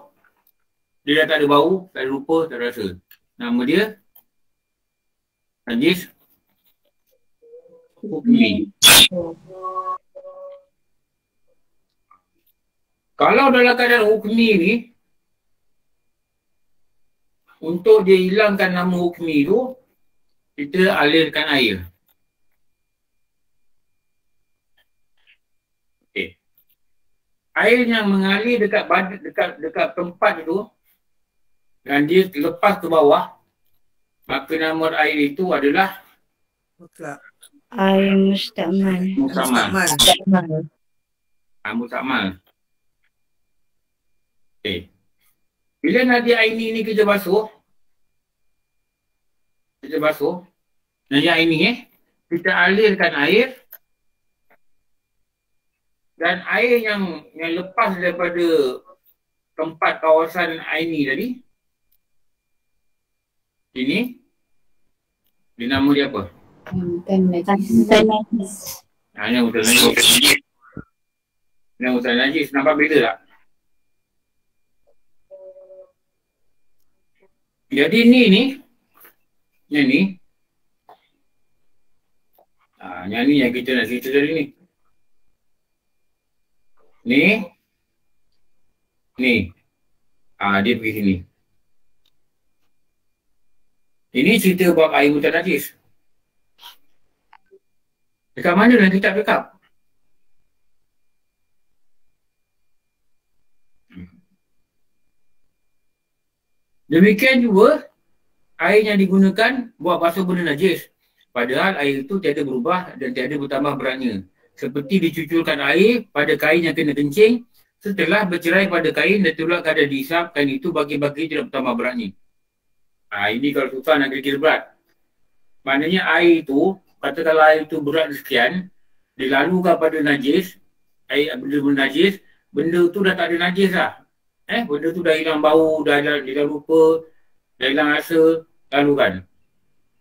Dia dah tak ada bau, tak ada rupa, tak ada rasa. Nama dia Najis Hukmi. Kalau dalam keadaan hukmi ni, untuk dia hilangkan nama hukmi tu, kita alirkan air. Okey. Air yang mengalir dekat bad, dekat dekat tempat tu dan dia lepas ke bawah, maka nama air itu adalah Mutlak. Air mustakmal. Musamal. Mustakmal. Ah, Musamal. Okey. Bila nadi aini ni kita basuh, kita basuh, nadi aini eh, kita alirkan air dan air yang yang lepas daripada tempat kawasan aini tadi, ini, dia nama dia apa? Hutan najis. Hutan najis. Ha, ni hutan najis. Ni hutan najis. Nampak beza tak? Jadi ni ni, yang ni, ha, yang ni yang kita nak cerita tadi ni. Ni, ni, ha, dia pergi sini. Ini cerita bab air hutan najis. Dekat mana dalam kitab cakap? Demikian juga air yang digunakan buat basuh benda najis. Padahal air itu tiada berubah dan tiada bertambah beratnya. Seperti dicucurkan air pada kain yang kena kencing setelah bercerai pada kain dan itulah kadar dihisap kain itu bagi-bagi tidak bertambah beratnya. Ha, ini kalau susah nak kira berat. Maknanya air itu, katakanlah air itu berat sekian, dilalukan pada najis, air benda-benda najis, benda tu dah tak ada najis lah. Eh, benda tu dah hilang bau, dah hilang, hilang rupa, dah hilang rasa, lalukan.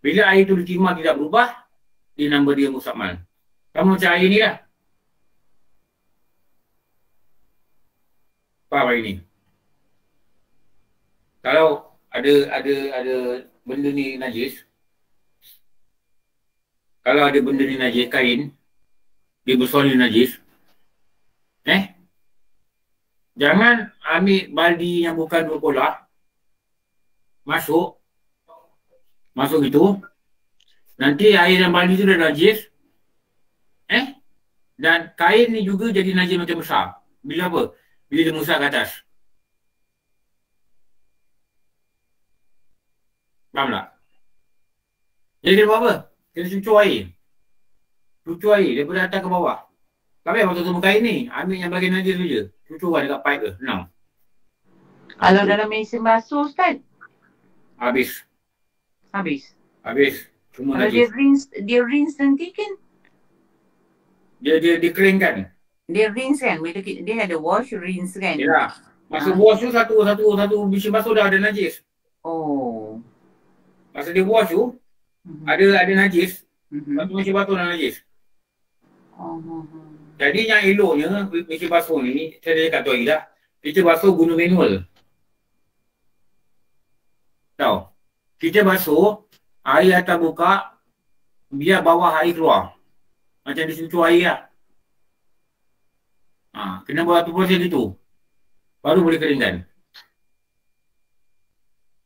Bila air tu diterima tidak berubah, dia nama dia musakmal. Kamu macam air ni lah. Faham hari ni? Kalau ada ada ada benda ni najis, kalau ada benda ni najis kain, dia bersuara najis, eh, jangan ambil baldi yang bukan kolah, masuk, masuk gitu, nanti air dan baldi tu dah najis, dan kain ni juga jadi najis macam besar. Bila apa? Bila dia musak ke atas. Faham tak? Jadi dia buat apa? Kita cucur air. Cucur air daripada atas ke bawah. Payah pasal semua kain ni. Ambil yang bagian najis tu je. Cucurkan dekat pipe ke. Senang. Kalau dalam mesin basuh Ustaz, Habis. habis. Habis. Semua Kalau dia najis. rinse, dia rinse nanti kan, Dia dia dikeringkan. dia rinse kan, bila kita, dia ada wash, rinse kan. Ya. Masa Ah. wash tu satu satu satu mesin basuh dah ada najis. Oh. Masa dia wash tu Mhm. ada ada najis. Mhm. Satu mesin basuh dah najis. Oh. Jadi yang eloknya mesin basuh ni saya dah cakap tu hari dah. Kita basuh guna manual. Tahu. Kita basuh air atas buka biar bawah air keluar. Macam dicucur air lah. Ha, kena buat tu proses gitu. Baru boleh keringkan.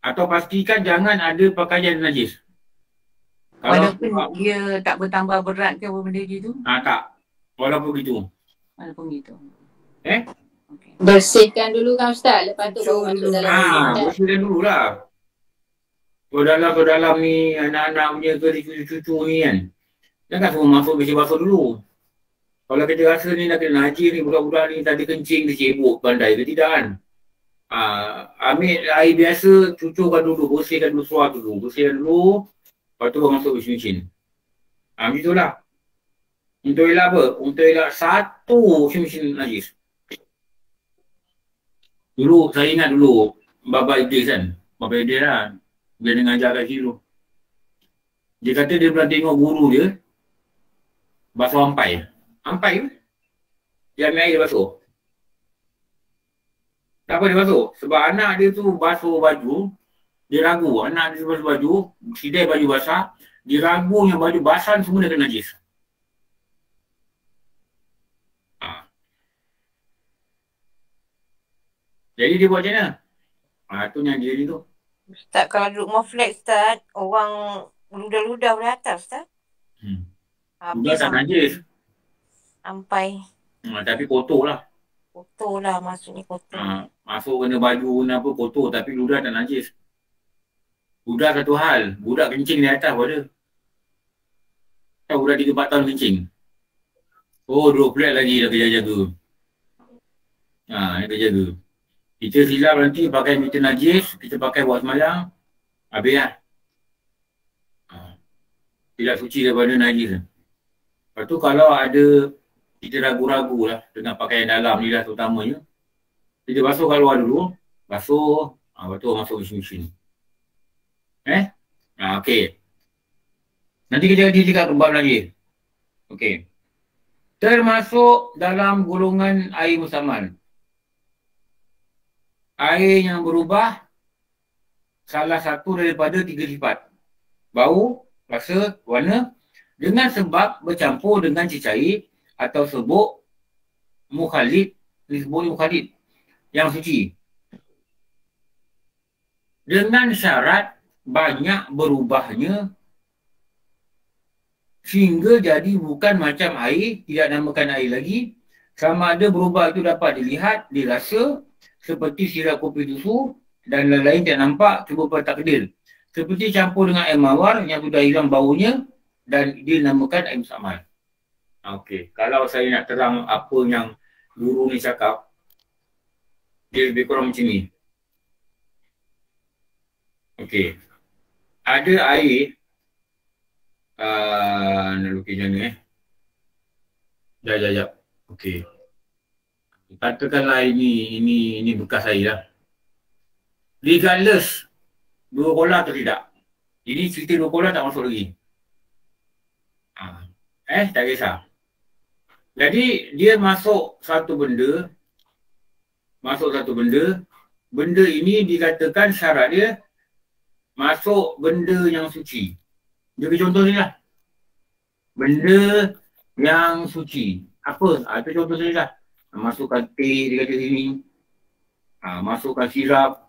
Atau pastikan jangan ada pakaian najis. Kalau Walaupun dia tak bertambah berat ke apa benda gitu, ha, tak. Walaupun gitu. walaupun gitu. Eh? Bersihkan dulu kan Ustaz. Lepas tu baru masuk dalam Ha, mesin. bersihkan dulu lah. Kalau dalam, kalau dalam ni anak-anak punya ke cucu-cucu ni kan. Jangan semua masuk bersih basuh dulu. Kalau kita rasa ni nak kena najis ni, budak-budak ni tadi kencing dia cebok pandai ke tidak kan? Ah, ambil air biasa, cucurkan dulu, bersihkan dulu suar dulu. Bersihkan dulu, lepas tu masuk washing machine. Ah, macam itulah. Untuk elak apa? Untuk elak satu washing machine najis. Dulu, saya ingat dulu, Baba Idris kan. Baba Idris lah. Dia dengan ajar kat situ. Dia kata dia pernah tengok guru dia, basuh ampai. Ampai ke? Dia ambil air dia basuh. Tak apa dia basuh. Sebab anak dia tu basuh baju, dia ragu. Anak dia basuh baju, sidai baju basah, dia ragu yang baju basah semua dia kena najis. Ha. Jadi dia buat macam mana? Ha, tu yang dia tu. Ustaz kalau duduk rumah flat Ustaz, orang ludah-ludah dari atas Ustaz. Hmm. Habis tak najis. sampai Ha, tapi kotor lah. kotor lah maksudnya kotor. Ha, masuk kena baju kena apa kotor tapi ludah tak najis. Ludah satu hal, budak kencing di atas pun ada. Kan budak 3-4 tahun kencing. Oh, dua flat lagi dah kerja jaga. Ha, dia kerja jaga. Kita silap nanti pakai meter najis, kita pakai buat semalam, habis lah. Ha. Tidak suci daripada najis. Lepas tu kalau ada kita ragu-ragu lah dengan pakaian dalam ni lah terutamanya, kita basuh kat luar dulu, basuh, ha, lepas tu masuk machine. Eh? Ha, okay. Nanti kita dia cakap kembang lagi. Okay. Termasuk dalam golongan air musaman. Air yang berubah salah satu daripada tiga sifat. Bau, rasa, warna dengan sebab bercampur dengan cecair atau sebuk mukhalid, disebut mukhalid yang suci. Dengan syarat banyak berubahnya sehingga jadi bukan macam air, tidak namakan air lagi. Sama ada berubah itu dapat dilihat, dirasa seperti sirap kopi susu dan lain-lain tak nampak, cuba tak kedil. Seperti campur dengan air mawar yang sudah hilang baunya dan dinamakan air musamal. Okey, kalau saya nak terang apa yang guru ni cakap, dia lebih kurang macam ni. Okey, ada air, uh, nak lukis macam ni eh. Jap, jap, jap. Okey. Katakanlah ini, ini, ini bekas air lah. Regardless, dua bola atau tidak. Ini cerita dua bola tak masuk lagi. Eh, tak kisah. Jadi, dia masuk satu benda, masuk satu benda, benda ini dikatakan syarat dia masuk benda yang suci. Beri contoh lah. Benda yang suci. Apa? Ha, itu contoh sini lah. Masukkan teh dia kata sini. Ha, masukkan sirap.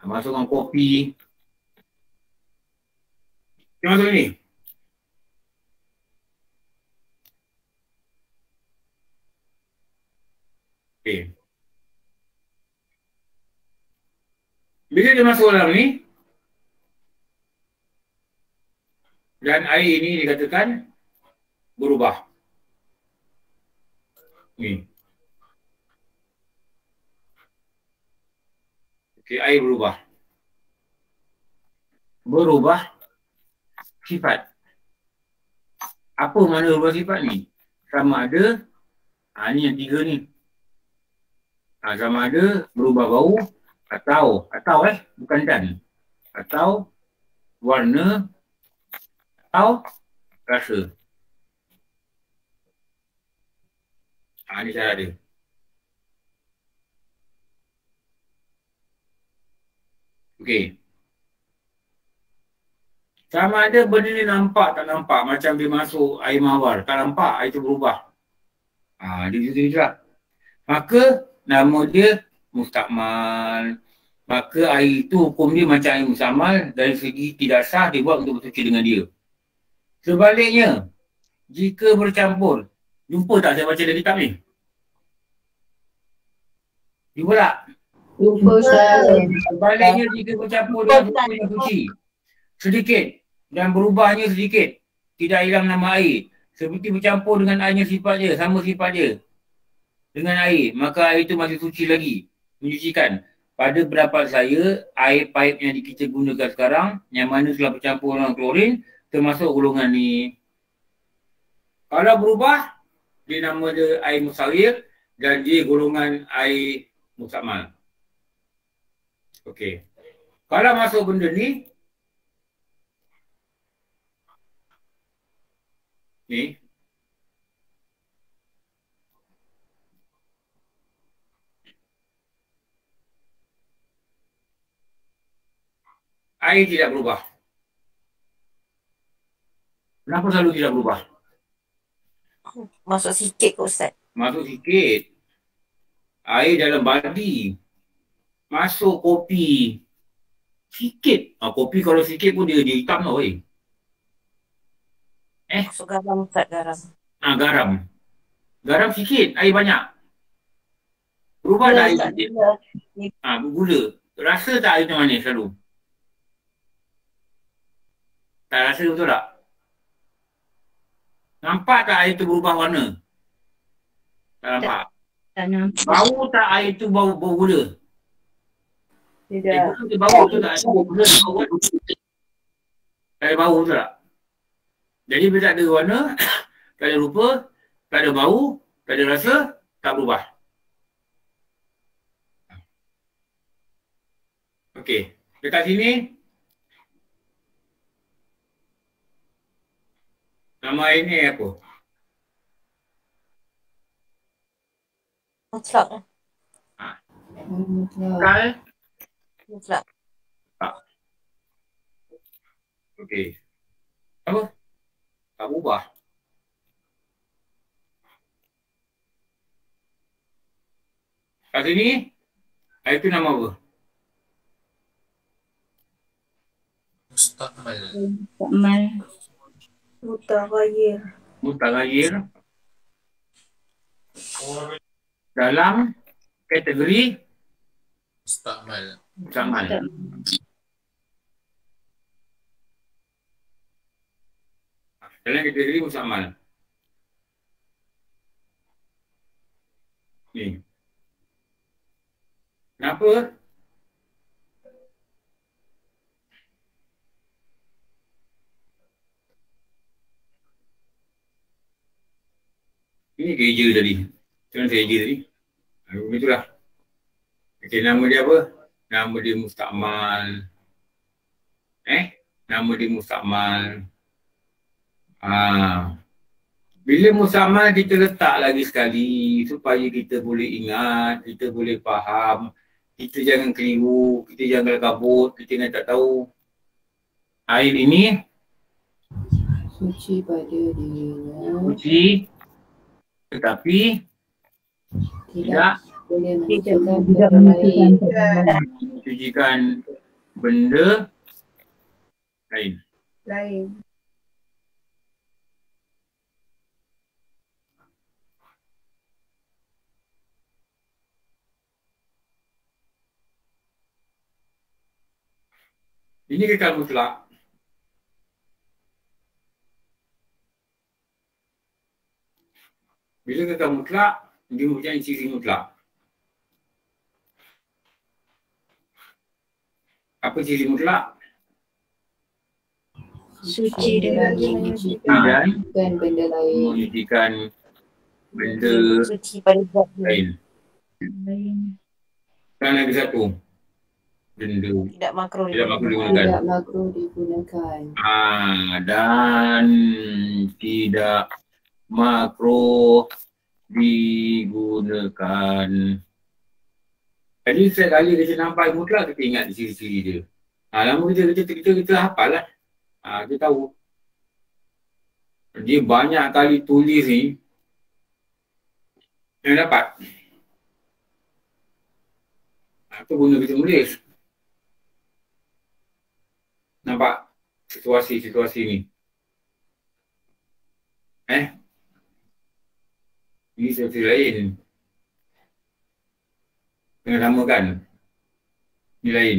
Ha, masukkan kopi. Dia masuk ni. Bila dia masuk dalam ni, dan air ini dikatakan berubah. Ni. Okey, air berubah. Berubah sifat. Apa mana berubah sifat ni? Sama ada, ha, ni yang tiga ni. Ha, sama ada berubah bau atau, atau eh, bukan dan. Atau warna atau rasa. Ha, ni cara dia. Okey. Sama ada benda ni nampak tak nampak macam dia masuk air mawar. Tak nampak, air tu berubah. Ha, dia gitu juga. Maka nama dia mustakmal. Maka air itu hukum dia macam air mustamal dari segi tidak sah dia buat untuk bersuci dengan dia. Sebaliknya, jika bercampur, jumpa tak saya baca dari kitab ni? Jumpa tak? Jumpa Ustaz. Sebaliknya jika bercampur dengan hukum yang suci, sedikit dan berubahnya sedikit, tidak hilang nama air. Seperti bercampur dengan airnya sifat dia, sama sifat dia. Dengan air, maka air itu masih suci lagi. Menyucikan. Pada pendapat saya, air paip yang kita gunakan sekarang, yang mana telah bercampur dengan klorin, termasuk golongan ni. Kalau berubah, dia nama dia air musawir dan dia golongan air musakmal. Okey. Kalau masuk benda ni, ni, air tidak berubah. Kenapa selalu tidak berubah? Masuk sikit ke Ustaz? Masuk sikit. Air dalam badi. Masuk kopi. Sikit. Ah, kopi kalau sikit pun dia, dia hitam tau eh. Eh? Masuk garam Ustaz, garam. Ah, garam. Garam sikit, air banyak. Berubah tak air sikit? Ah, bergula. Rasa tak air manis selalu? Tak rasa betul tak? Nampak tak air tu berubah warna? Tak nampak? Tak nampak. Bau tak air tu bau bau gula? Tidak. Eh, bau tu tak air bau gula? Bau? Tak ada bau tu tak? Jadi bila tak ada warna, tak ada rupa, tak ada bau, tak ada rasa, tak berubah. Okey. Dekat sini, nama air ni apa? Mutlak. Kal? Mutlak. Okey. Apa? Tak berubah. Kat sini, air tu nama apa? Mustakmal. Takmal. Mutaghayyir. Mutaghayyir. Dalam kategori Mustakmal. Mustakmal. Dalam kategori mustakmal. Ni. Kenapa? Ini gereja tadi. Macam saya gereja tadi. Ha, Begitulah. Okey, nama dia apa? Nama dia Mustakmal. Eh? Nama dia Mustakmal. Ah. Bila Mustakmal kita letak lagi sekali supaya kita boleh ingat, kita boleh faham. Kita jangan keliru, kita jangan kabut, kita jangan tak tahu. Air ini Suci pada dirinya. suci tetapi tidak Tidak mensucikan benda lain. Lain. Ini kekal mutlak. Bila kekal mutlak, dia mempunyai ciri mutlak. Apa ciri mutlak? Suci dengan Dan Bukan benda lain. menyucikan benda Suci pada zat lain. Dan lagi satu. Benda Tidak makro tidak makro digunakan. Tidak makro digunakan. Ah, dan tidak makro digunakan. Jadi setiap kali kita nampak mutlak kita ingat ciri-ciri dia. Ha, lama kita kita kita, kita hafal lah. Ha, kita tahu. Dia banyak kali tulis ni yang dapat. Apa guna kita tulis? Nampak situasi-situasi ni. Eh? Ini situasi lain. Kena samakan. Ini lain.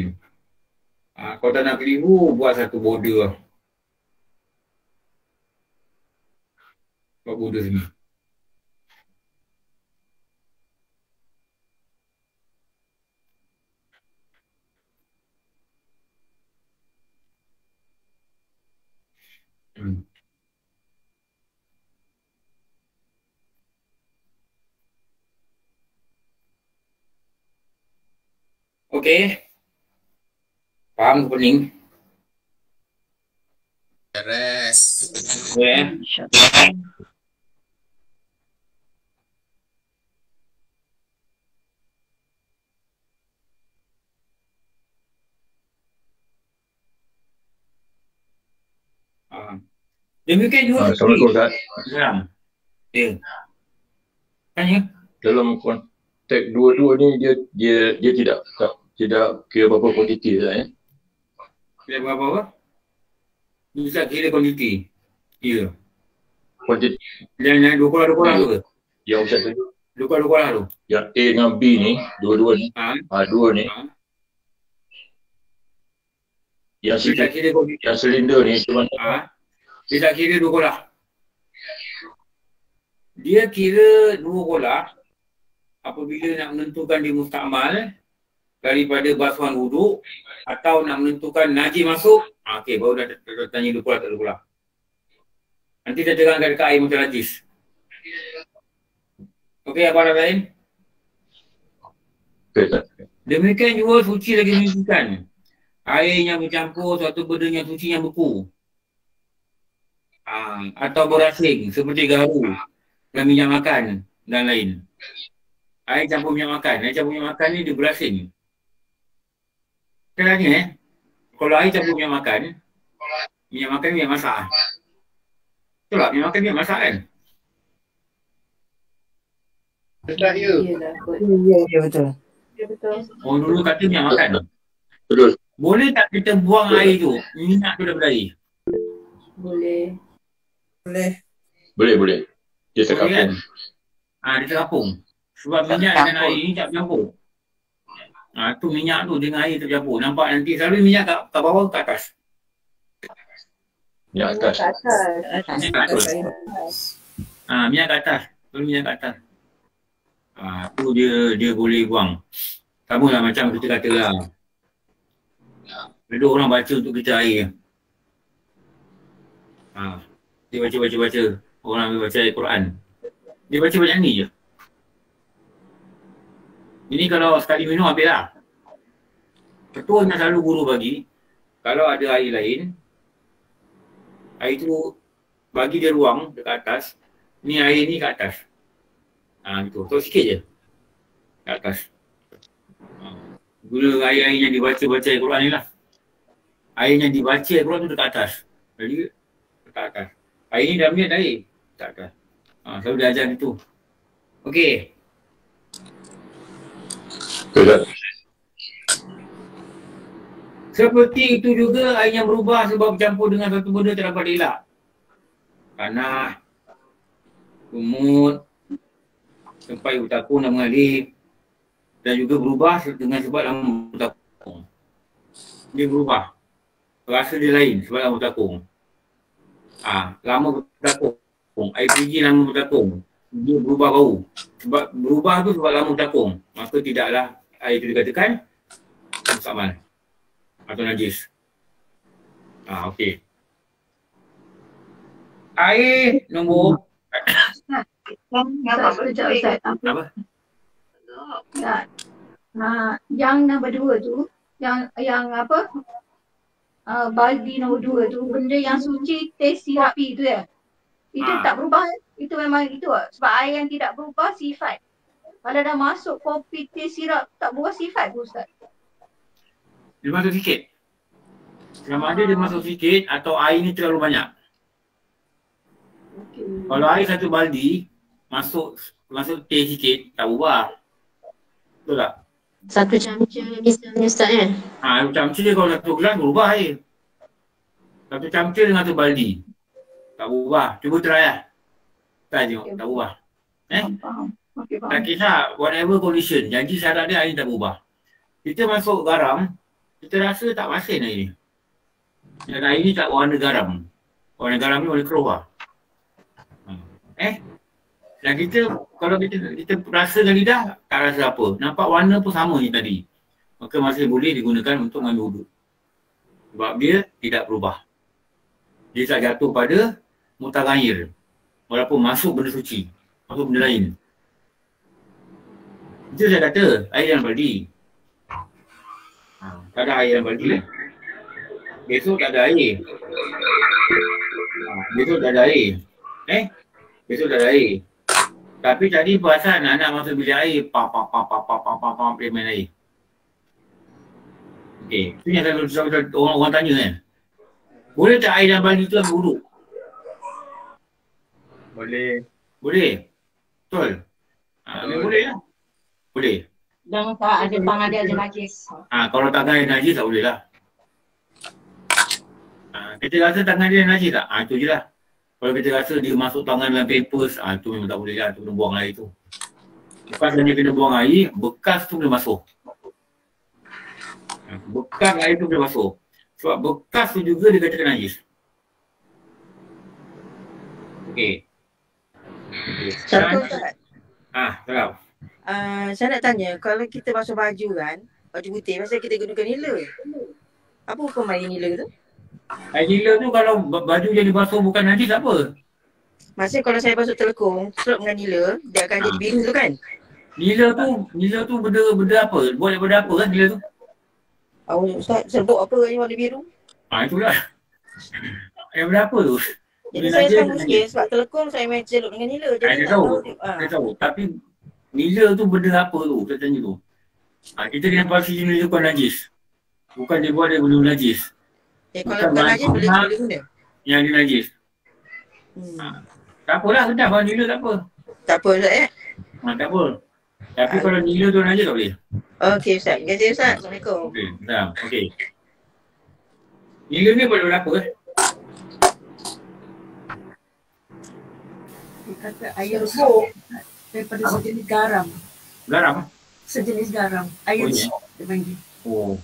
Ha, kalau tak nak keliru, buat satu border lah. Buat border sini. Okey. Faham ke pening? Beres. Okey. Demikian juga Ah, Assalamualaikum Ustaz. Ya. Ya. Tanya. Dalam konteks dua-dua ni dia dia dia tidak tak, tidak kira berapa kuantiti Ustaz ya. Kira berapa apa? Bisa kira kuantiti. Ya. Kuantiti Yang yang dua kolah dua kolah tu ke? yang Ustaz tunjuk Dua kolah dua kolah tu. yang A dengan B ni dua-dua ni Ha? ah dua ni yang Dia tak silinder, kira yang silinder ni cuma Ha? Dia tak kira dua kolah. Dia kira dua kolah apabila nak menentukan dia mustakmal daripada basuhan wuduk atau nak menentukan najis masuk. Ha, Okey, baru dah, dah, dah tanya dua kolah tak dua. Nanti saya terangkan dekat air macam najis. Okey, apa orang lain? Demikian juga suci lagi menunjukkan air yang bercampur suatu benda yang suci yang beku. Ha, atau berasing seperti garu dan minyak makan dan lain. Air campur minyak makan. Air campur minyak makan ni dia berasing. Tanya eh, kalau air campur minyak makan, minyak makan minyak masak. Betul tak? Minyak makan minyak masak kan? Yelah kot. Ya, ya betul. Ya betul. Orang dulu kata minyak makan. Betul. Boleh tak kita buang air tu, minyak tu daripada air? Boleh. Boleh. Boleh boleh. Dia Boleh kan? terkapung. Ha, dia terkapung. Sebab minyak dengan air ni tak bercampur. Ha, tu minyak tu dengan air tak bercampur. Nampak nanti selalu minyak kat, kat bawah ke atas. Atas. Kat atas. Minyak kat atas. Ha, minyak kat atas. Selalu minyak kat atas. Ha, tu dia dia boleh buang. Sama lah macam kita kata lah. Ada orang baca untuk kita air. Ha, dia baca-baca-baca. Orang ambil baca ayat Quran. Dia baca banyak ni je. Ini kalau sekali minum habis lah. Ketua yang selalu guru bagi, kalau ada air lain, air tu bagi dia ruang dekat atas, ni air ni kat atas. Ha, gitu. So sikit je. Kat atas. Ha. Guna air-air yang dibaca-baca Al-Quran ni lah. Air yang dibaca Al-Quran tu dekat atas. Jadi, dekat atas. Air ni dah ambil air. Dekat atas. Ha, selalu dia ajar gitu. Okey. Seperti itu juga air yang berubah sebab bercampur dengan satu benda tak dapat dielak. Tanah, kumut, tempat ibu takung dan mengalir dan juga berubah dengan sebab lama bertakung. Dia berubah. Rasa dia lain sebab lama bertakung. Ah, lama bertakung. Air pergi lama bertakung. Dia berubah bau. Sebab berubah tu sebab lama bertakung. Maka tidaklah air itu dikatakan mustamal atau najis. Ah, okey. Air nombor Ustaz, sekejap Ustaz. apa? Ya. Ha, yang nombor dua tu, yang yang apa? Uh, baldi nombor dua tu, benda yang suci teh sirapi tu ya. Itu Ah. tak berubah. Itu memang itu lah. Sebab air yang tidak berubah sifat. Kalau dah masuk kopi teh sirap tak berubah sifat ke Ustaz? Dia masuk sikit. Sama ada dia masuk sikit atau air ni terlalu banyak. Kalau air satu baldi masuk masuk teh sikit tak berubah. Betul tak? Satu camca misalnya Ustaz kan? Ha, camca dia kalau satu gelas berubah air. Satu camca dengan satu baldi. Tak berubah. Cuba try lah. Try tengok. Tak berubah. Eh? Okey, Tak kisah whatever condition. Janji syarat dia air tak berubah. Kita masuk garam, kita rasa tak masin air ni. Dan air ni tak warna garam. Warna garam ni warna keruh lah. Ha. Eh? Dan kita, kalau kita kita rasa dengan lidah, tak rasa apa. Nampak warna pun sama ni tadi. Maka masih boleh digunakan untuk mengambil wuduk. Sebab dia tidak berubah. Dia tak jatuh pada mutagayir. Walaupun masuk benda suci. Masuk benda lain. Itu saya kata, air yang baldi. Ha, tak ada air dalam baldi. Besok tak ada air. Ha, besok tak ada air. Eh? Besok tak ada air. Tapi tadi perasan anak masuk bilik air. Pam, pam, pam, pam, pam, pam, pam, pam, dia main air. Okey. Tu yang selalu selalu orang, orang tanya kan. Boleh tak air dalam baldi tu ambil wuduk? Boleh. Boleh. Betul. Ha, boleh lah. Boleh. Dan tak ada tangan dia ada najis. Ha, kalau tangan dia najis tak boleh lah. Ha, kita rasa tangan dia najis tak? Ha, itu je lah. Kalau kita rasa dia masuk tangan dalam papers, ha, itu memang tak boleh lah. Itu kena buang air tu. Bukan hanya kena buang air, bekas tu kena masuk. Bekas air tu kena masuk. Sebab bekas tu juga dia katakan najis. Okey. Okay. Satu. Ah, sekarang. Uh, saya nak tanya, kalau kita basuh baju kan, baju putih, masa kita gunakan nila. Apa hukum air nila tu? Air nila tu kalau baju yang dibasuh bukan najis apa? Maksudnya kalau saya basuh telekung, serap dengan nila, dia akan jadi biru tu kan? Nila tu, nila tu benda benda apa? Buat daripada apa kan nila tu? Oh, Ustaz, serbuk apa yang warna biru? Ah itulah. Yang berapa tu? Jadi saya sekarang muskil sebab telekung saya main celup dengan nila. Jadi Saya tahu. tahu. Ah. Saya tahu. Tapi nila tu benda apa tu? Saya tanya tu. Ha, kita kena pasti nila tu bukan najis. Bukan dia buat dia benda najis. Eh, kalau bukan najis boleh boleh guna. Yang dia najis. Hmm. Ha. Tak apalah, sedap kalau nila tak apa. Tak apa Ustaz eh? Ha, tak apa. Tapi kalau nila tu najis tak boleh. Okey Ustaz. Terima kasih Ustaz. Assalamualaikum. Okey, sedap. Okey. Nila ni boleh berapa eh? Dia kata air buk daripada sejenis garam. Garam? Sejenis garam. Air Oh, ya. dia panggil. Oh.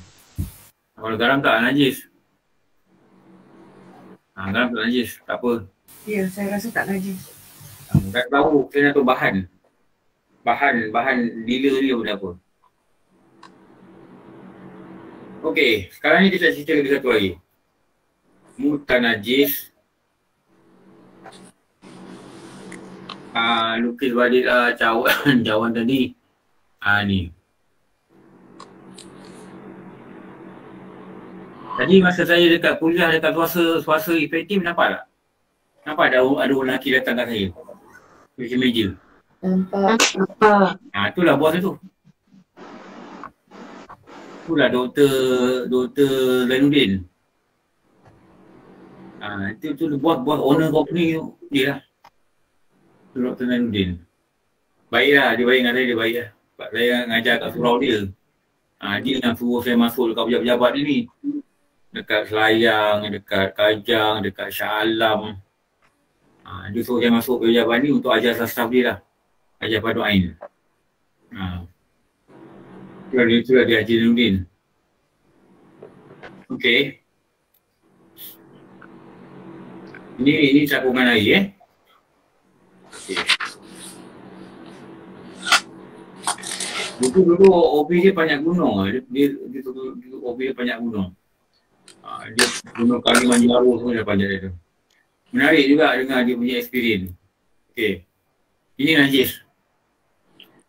Kalau garam tak najis. Ha, garam tak najis. Tak apa. Ya, saya rasa tak najis. Tak tahu nak tahu bahan. Bahan, bahan dealer ni benda apa. Okey, sekarang ni kita cerita lagi satu lagi. Mutanajis. Ah, lukis balik ah, cawan, cawan tadi. Ah ni. Tadi masa saya dekat kuliah dekat suasa suasa efektif nampak tak? Nampak ada ada orang lelaki datang kat saya. Meja meja. Nampak. Ha, itulah bos tu. Itulah doktor doktor Zainuddin. Ha, itu tu bos bos owner company tu dia lah. Dr. Zainuddin. Baiklah, dia baik dengan saya, dia baik lah. Sebab saya ngajar kat surau dia. Ha, dia yang suruh saya masuk dekat pejabat-pejabat dia ni. Dekat Selayang, dekat Kajang, dekat Shah Alam. Ha, dia suruh saya masuk pejabat ni untuk ajar staff dia lah. Ajar Padu Ain. Ha. Dia, itulah dia Haji Zainuddin. Okey. Ini ini cakungan air eh. Okey. Dulu dulu OB dia banyak gunung ah. dia dia, dulu, dulu OB dia banyak gunung. Ha, dia gunung Kalimanjaro semua dia banyak dia tu. Menarik juga dengar dia punya experience. Okey. Ini najis.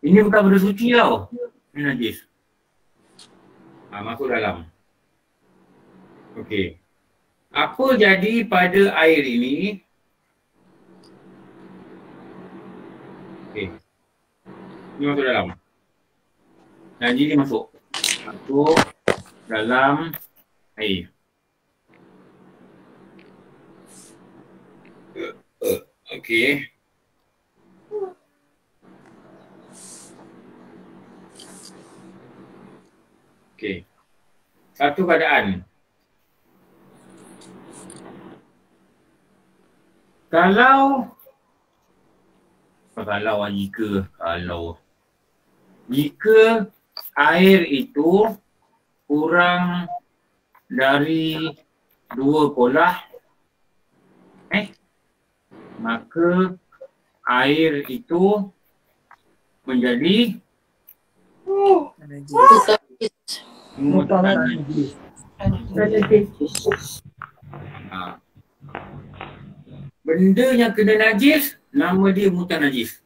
Ini bukan benda suci tau. Ini najis. Ha, masuk dalam. Okey. Apa jadi pada air ini? Okey. Ini masuk dalam. Najis ni masuk. Masuk dalam air. Okey. Okey. Satu keadaan. Kalau kalau jika kalau jika air itu kurang dari dua kolah eh maka air itu menjadi mutanajis. Ha. Benda yang kena najis, nama dia mutanajis.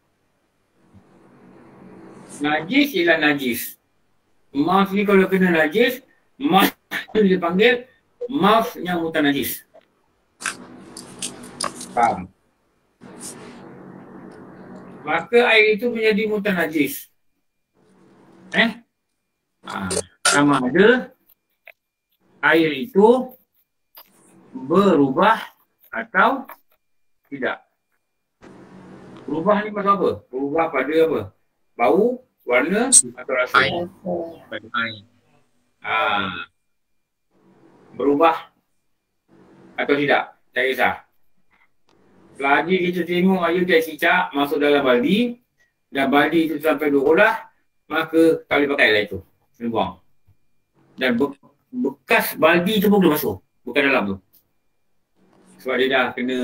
Najis ialah najis. Emas ni kalau kena najis, Mas itu dipanggil mas yang mutanajis. Faham? Maka air itu menjadi mutanajis. Eh? Ha, sama ada air itu berubah atau tidak. Berubah ni pasal apa? Berubah pada apa? Bau, warna atau rasa? Air. Pada air. Ha. Berubah atau tidak? Tak kisah. Selagi kita tengok air dia cicak masuk dalam baldi dan baldi itu sampai dua kolah, maka tak boleh pakai lah itu. Kena buang. Dan be- bekas baldi tu pun kena masuk. Bukan dalam tu. Sebab dia dah kena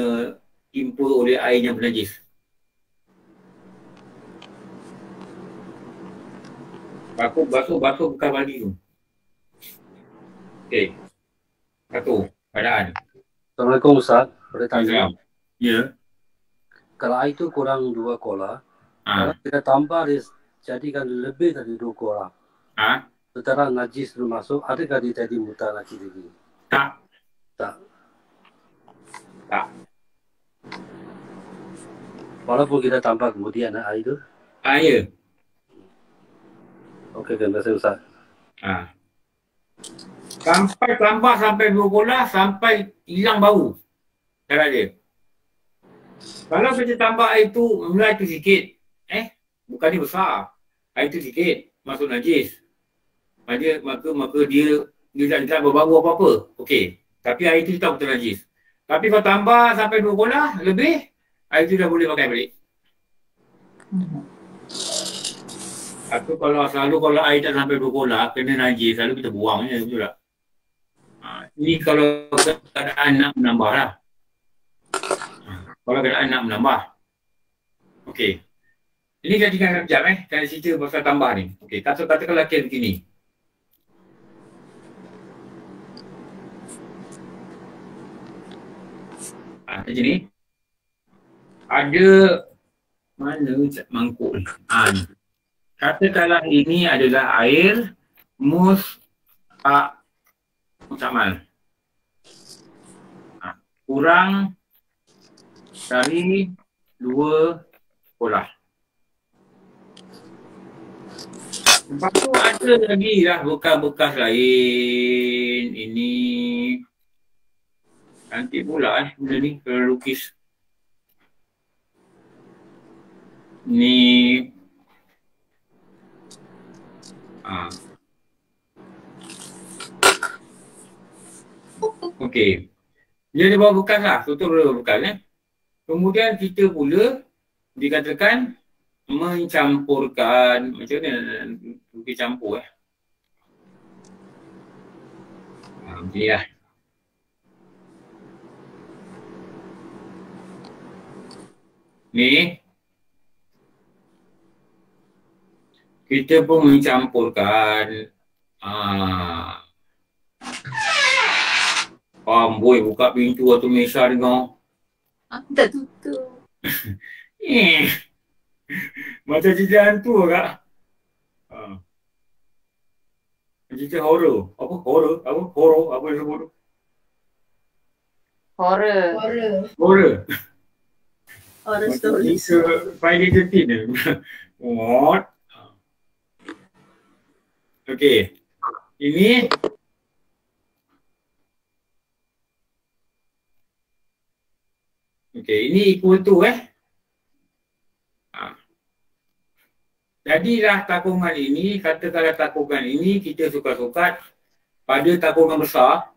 timpa oleh air yang bernajis. Basuh, basuh, basuh bekas baldi tu. Okey. Satu, keadaan. Assalamualaikum Ustaz. Boleh tanya? Ya. Kalau air tu kurang dua kola, Ha. kalau kita tambah dia jadikan lebih dari dua kola. Ha? Setelah najis tu masuk, adakah dia jadi muta najis lagi? Tak. Tak. Tak. Walaupun kita tambah kemudian air tu. Ah, ya. Okey, terima kasih Ustaz. Ha. Sampai tambah sampai dua bola sampai hilang bau. Cara dia. Kalau kita tambah air tu, mula itu sikit. Eh, bukan dia besar. Air tu sikit, masuk najis. Maka maka, maka dia dia tak, tak berbau apa-apa. Okey. Tapi air tu tak betul najis. Tapi kalau tambah sampai dua bola lebih, air tu dah boleh pakai balik. Aku kalau selalu kalau air tak sampai bola, kena najis, selalu kita buang je, betul tak? Ha, ni kalau keadaan nak menambah lah. Kalau keadaan nak menambah. Okey. Ini jadikan sekejap eh, saya cerita pasal tambah ni. Okey, kata katakanlah kes begini. Ha, macam ni. Ada mana mangkuk ni? Ha, ni. Katakanlah ini adalah air mus tak musamal. Ha, kurang dari dua bola. Lepas tu ada lagi lah bekas-bekas lain. Ini cantik pula eh benda ni kalau lukis. Ni Ah. Okey. Dia ada bawa bekas lah. Tutup dulu bekas eh. Kemudian kita pula dikatakan mencampurkan macam mana kita campur eh. Macam ni lah. Ni kita pun mencampurkan ah Amboi buka pintu atau Mesha dengar. Aku tak tutup. Eh. Macam cerita hantu kak. Ha. Cerita horror. Apa horror? Apa horror? Apa yang sebut tu? Horror. Horror. Horror. Horror story. cerita Friday the 13 What? Okey. Ini Okey, ini equal to eh. Ha. Jadilah takungan ini, katakanlah takungan ini kita suka-suka pada takungan besar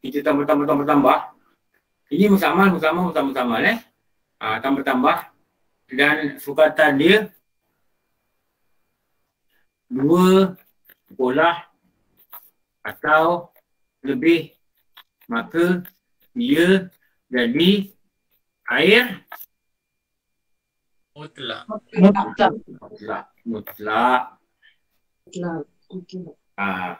kita tambah-tambah-tambah. Ini bersama bersama bersama sama eh. Ha, tambah-tambah dan sukatan dia sekolah atau lebih maka ia jadi air mutlak. Mutlak. Mutlak. Mutlak. Mutlak. Ha.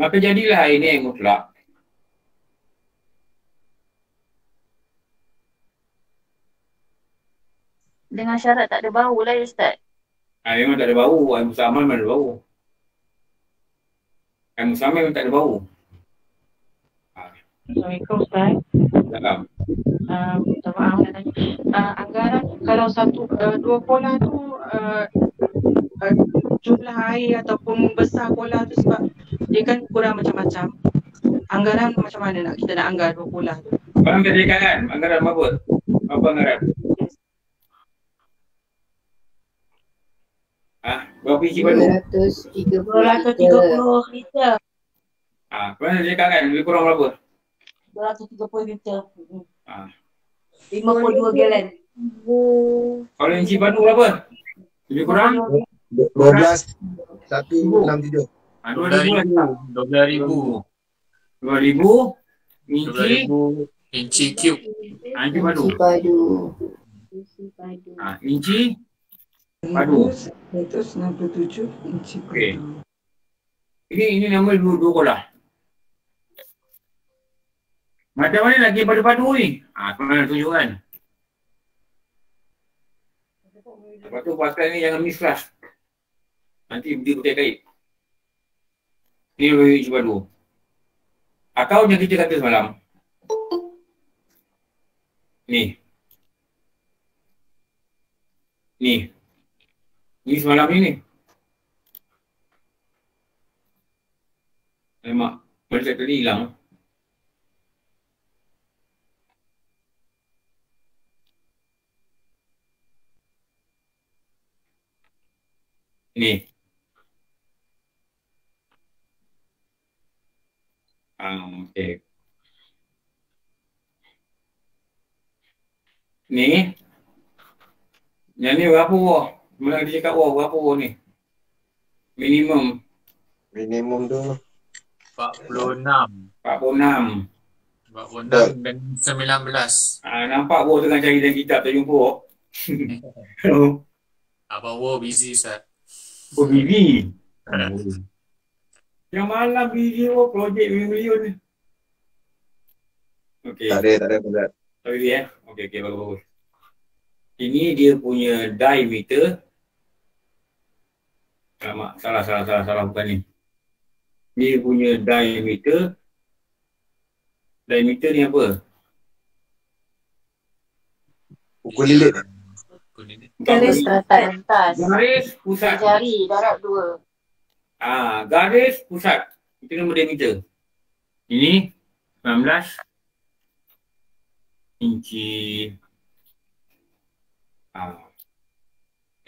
maka jadilah air ini yang mutlak. Dengan syarat tak ada bau lah ya Ustaz ah memang tak ada bau air musamal mana ada bau Yang Musamil memang tak ada bau. Assalamualaikum Ustaz. Dalam. Uh, minta maaf nak tanya. Uh, anggaran kalau satu uh, dua pola tu uh, uh, jumlah air ataupun besar pola tu sebab dia kan kurang macam-macam. Anggaran macam mana nak kita nak anggar dua pola tu? Abang sediakan kan? Anggaran berapa? Berapa anggaran? Ah, berapa isi padu? 230 liter. Ah, kau nak sediakan kan? Lebih kurang berapa? 230 liter. Ah. 52 galen. Kalau inci padu berapa? Lebih kurang? 12 163. Ah, dua ribu lah. Dua belas ribu. Dua ribu. Dua Inci. ribu inci cube. Ah, inci padu. padu. Ah, inci. Padu. 167 inci Okey. Ini ini nama dua dua kolah. Macam mana lagi padu-padu ni? Ah, kau nak tunjuk kan? Lepas tu pasal ni jangan mislas. Nanti dia putih kait. Ni lebih isi padu. Atau yang kita kata semalam. Ni. Ni. Ni semalam ni ni. Memang. Macam tadi hilang. Ni. Ah, okey. Ni. Yang ni berapa wah? Mana dia cakap wah berapa wah ni? Minimum Minimum tu 46. 46. 46 dan 19. Ah, nampak wah tengah cari dalam kitab tak jumpa wah. Abang Wo busy Ustaz. Oh, busy. Yang malam busy wah projek million ni. Okey. tak ada tak ada berat. Tak boleh eh? Okey, okey, bagus, bagus. Ini dia punya diameter. Alamak, salah, salah, salah, salah, bukan ni. Dia punya diameter. Diameter ni apa? Pukul lilit. Garis atas atas. Garis pusat. Jari darab dua. Ah, garis pusat. Itu nama diameter. Ini 19 inci. Ah.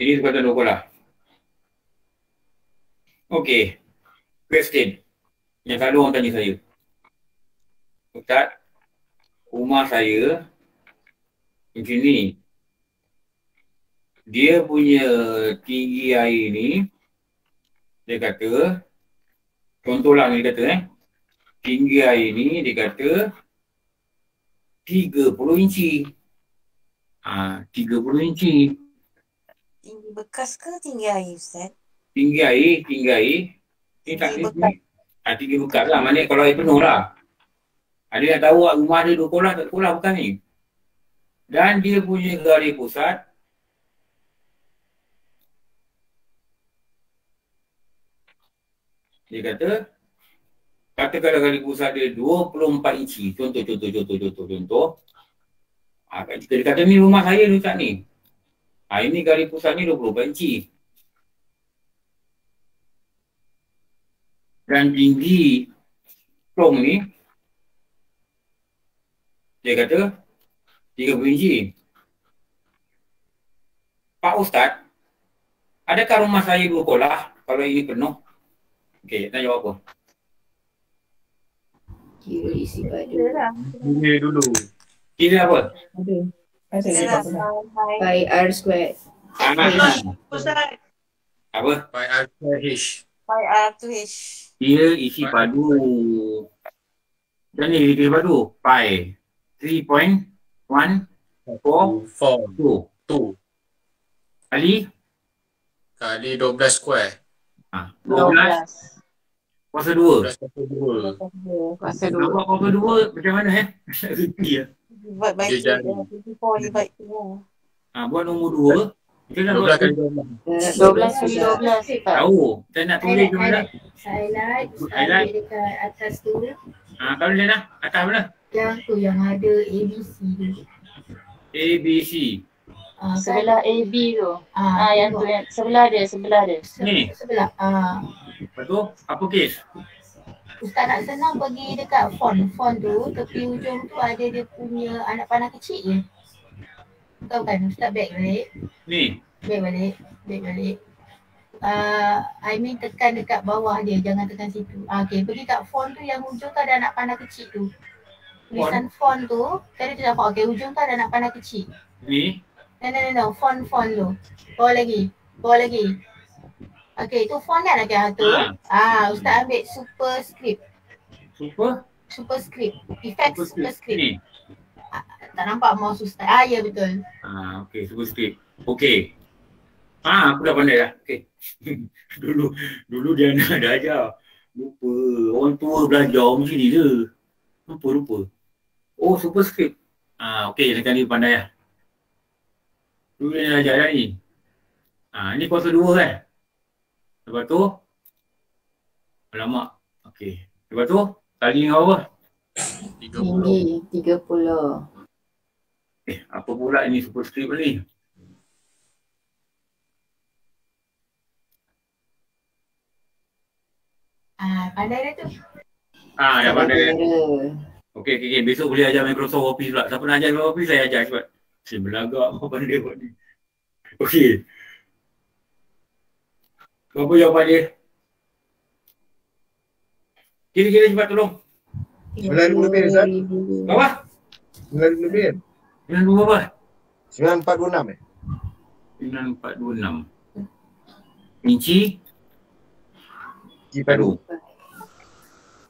Ini sepatutnya dua kolah. Okey. Question. Yang selalu orang tanya saya. Ustaz, rumah saya macam ni. Dia punya tinggi air ni, dia kata, contohlah dia kata eh, tinggi air ni dia kata 30 inci. Ah, 30 inci. Tinggi bekas ke tinggi air Ustaz? Tinggi air, tinggi air. Ni tak ni. Ah, tinggi bekas lah. Maknanya kalau air penuh lah. Ada yang tahu ah, rumah dia dua kolah tak kolah bukan ni. Dan dia punya garis pusat dia kata katakanlah garis pusat dia 24 inci. Contoh, contoh, contoh, contoh, contoh. Ah, kita dia kata ni rumah saya ni Ustaz ni. Ah, ini garis pusat ni 24 inci. Dan tinggi plong ni dia kata 30 inci. Pak Ustaz, adakah rumah saya dua kolah kalau ini penuh? Okey, nak jawab apa? Kira isi padu. Kira dulu. Kira apa? Ada. Pi R squared. Ah, Ustaz. apa? Pi R square H. Pi R to H. Dia isi padu. Dan ni isi padu. Pi 3.1 4 4. 2 2. kali Kali 12 square. ah, 12 kuasa 2. 12 kuasa 2. Kuasa Nak buat kuasa 2 macam mana eh? Reti ya. Divide by Dia 2. jadi. 24 divide 2. Ah, buat nombor 2 Kita dah 12 buat kali 12. 12 kali 12 Ustaz. Tahu. Kita nak tulis ke mana? Highlight, Highlight. highlight dekat atas tu. Ha, kalau dia nak, atas mana? Yang tu yang ada ABC tu. A, B, C. Ah, kan? Sebelah AB tu. Ah, Ah, yang tu yang sebelah dia, sebelah dia. Ni. Sebelah. Ah. Lepas tu, apa kes? Ustaz nak senang pergi dekat font. Font tu, tepi ujung tu ada dia punya anak panah kecil je. Tahu kan? Ustaz back balik. Ni. Back balik. Back balik. Uh, I mean tekan dekat bawah dia, jangan tekan situ. Ah, okay, pergi kat font tu yang ujung tu ada anak panah kecil tu. Tulisan font tu, dia tulisan font. Okay, ujung tu ada anak panah kecil. Ni. No, no, no, no. Font, font tu. Bawah lagi. Bawah lagi. Okay, tu font kan okay, tu. Ah, Ustaz ambil superscript. Super? Superscript. Effect superscript. Ni. Tak nampak mouse Ustaz. Ah, ya betul. Ha, okey, super script. Okey. Ha, aku dah pandai dah. Okey. dulu dulu dia nak dah ajar. Lupa. Orang tua belajar macam ni je. Lupa, lupa. Oh, super script. Ha, okey, sekarang ni pandai lah. Dulu dia nak ajar dah ni. Ha, ni kuasa dua kan? Lepas tu, alamak. Okey. Lepas tu, tali kau apa? Tinggi 30. Eh, apa pula ni super script ni? Ah, pandai dah tu. Ah, dah pandai. Kamera. Okey, okey, okey. Besok boleh ajar Microsoft Office pula. Siapa nak ajar Microsoft Office, saya ajar cepat. Si belagak apa pandai buat ni. Okey. Apa jawapan dia? Kira-kira cepat tolong. Ribu lebih Ustaz. Berapa? Sembilan ribu lebih kan? Sembilan ribu berapa? Sembilan empat dua enam eh? Sembilan empat dua enam. Inci? Inci padu.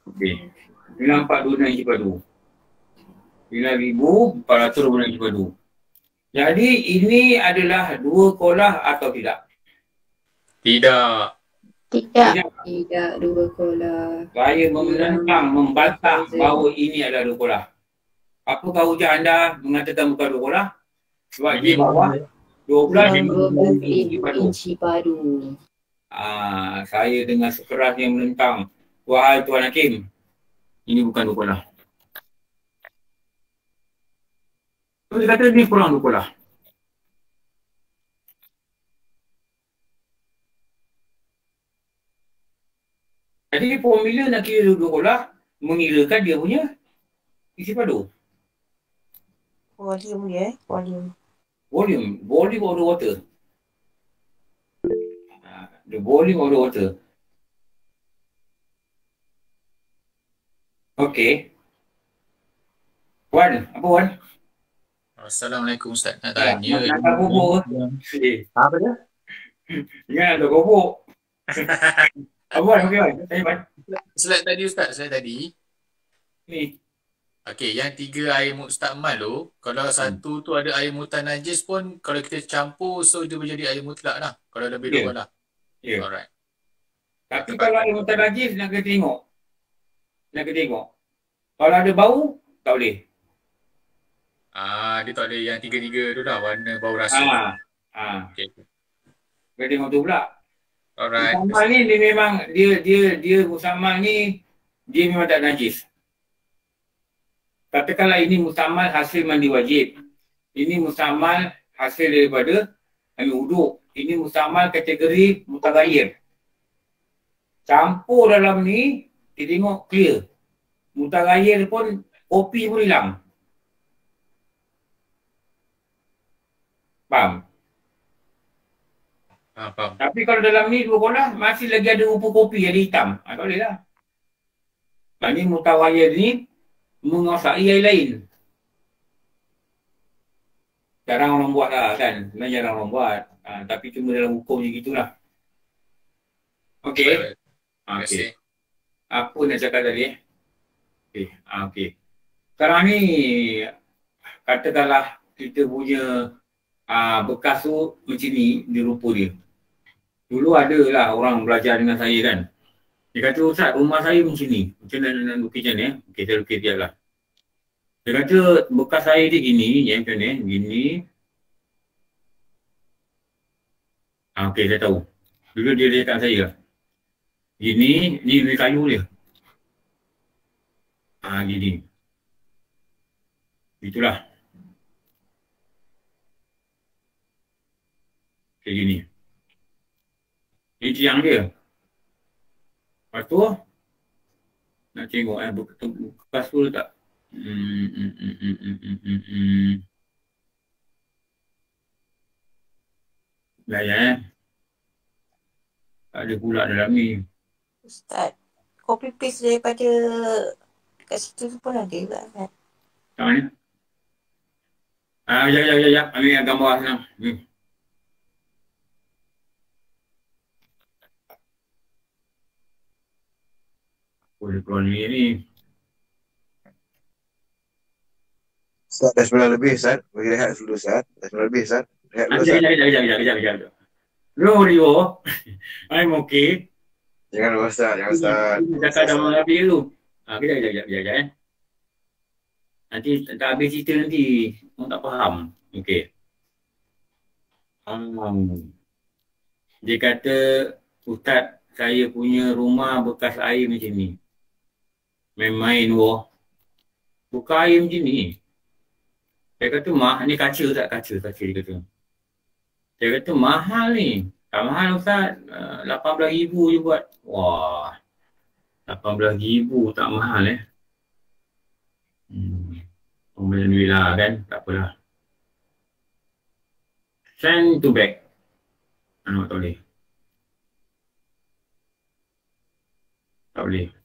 Okey. Sembilan empat dua enam inci padu. Sembilan ribu empat ratus dua puluh inci padu. Jadi ini adalah dua kolah atau tidak? Tidak. Tidak. Tidak dua kola. Saya menentang, membantah bahawa ini adalah dua kolah. Apakah hujah anda mengatakan bukan dua kolah? Sebab di bawah 12 inci padu. Inci padu. Ah, saya dengan sekerasnya menentang. Wahai Tuan Hakim, ini bukan dua kolah. So, dia kata ni kurang dua kolah. Jadi formula nak kira dua kolah mengirakan dia punya isi padu. Volume dia eh. Volume. Volume. Volume of the water. The volume of the water. Okay. Wan, apa Wan? Assalamualaikum Ustaz. Nak Ya, tanya. nak tak bubuk ke? Eh, apa dia? Ingat tak bubuk. apa Wan? Okay Wan. Tanya Wan. Slide tadi Ustaz, saya tadi. Ni. Okey, yang tiga air mustakmal tu, kalau satu tu ada air mutan najis pun, kalau kita campur, so dia menjadi air mutlak lah. Kalau lebih Ya. dua lah. Ya. Alright. Tapi kalau air mutan najis nak kena tengok. Nak kena tengok. Kalau ada bau, tak boleh. Ah, dia tak ada yang tiga-tiga tu dah, warna bau rasa. Ah. Ah. Okey. Kena tengok tu pula. Alright. Musammal ni dia memang dia dia dia musammal ni dia memang tak najis. Katakanlah ini musammal hasil mandi wajib. Ini musammal hasil daripada ambil wuduk. Ini musammal kategori mutaghayyir. Campur dalam ni kita tengok clear. Mutaghayyir pun kopi pun hilang. Faham? Ah, faham. Tapi kalau dalam ni dua bola masih lagi ada rupa kopi ada hitam. Ha, tak boleh lah. Ini mutawayir ni menguasai air lain. Jarang orang buat lah kan. Sebenarnya jarang orang buat. Ha, tapi cuma dalam hukum je gitulah. Okey. Ha, Okey. Apa nak cakap tadi eh? Okey. Ha, Okey. Sekarang ni katakanlah kita punya uh, bekas tu macam ni dia rupa dia. Dulu ada lah orang belajar dengan saya kan. Dia kata, Ustaz, rumah saya macam ni. Macam mana nak lukis macam ni? eh? Okey, saya lukis dia lah. Dia kata, bekas saya dia gini, yang macam ni, gini. Ah, okey, saya tahu. Dulu dia lihat saya. Gini, ni beli kayu dia. Ah, gini. Itulah. Kayak gini. Ini tiang dia. Lepas tu, nak tengok eh, bekas tu tak? Hmm, hmm, hmm, hmm, hmm, hmm, hmm, hmm. Layan eh. Tak ada pula dalam ni. Ustaz, copy paste daripada kat situ tu pun ada juga kan? Kat mana? Ah, ya, ya, ya, ya. Ambil gambar senang. Hmm. Boleh keluar ni. Ustaz dah sembilan lebih Ustaz. Bagi rehat dulu Ustaz. Dah sembilan lebih Ustaz. Rehat dulu Ah, Ustaz. kejap, kejap, kejap, kejap, kejap, kejap. No, Rio. I'm okay. Jangan lupa Ustaz. Jangan Ustaz. Cakap dah malam habis tu. Ah, kejap, kejap, kejap, kejap, kejap, eh. Nanti tak habis cerita nanti. Orang tak faham. Okey. Um, dia kata, Ustaz, saya punya rumah bekas air macam ni. Main-main wah. Buka air macam ni. Saya kata, mah, ni kaca tak? Kaca, kaca dia kata. Saya kata, mahal ni. Tak mahal Ustaz. Uh, RM18,000 je buat. Wah. RM18,000 tak mahal eh. Hmm. Oh, macam duit lah kan. Tak apalah. Send to back. Anak tak boleh. Tak boleh.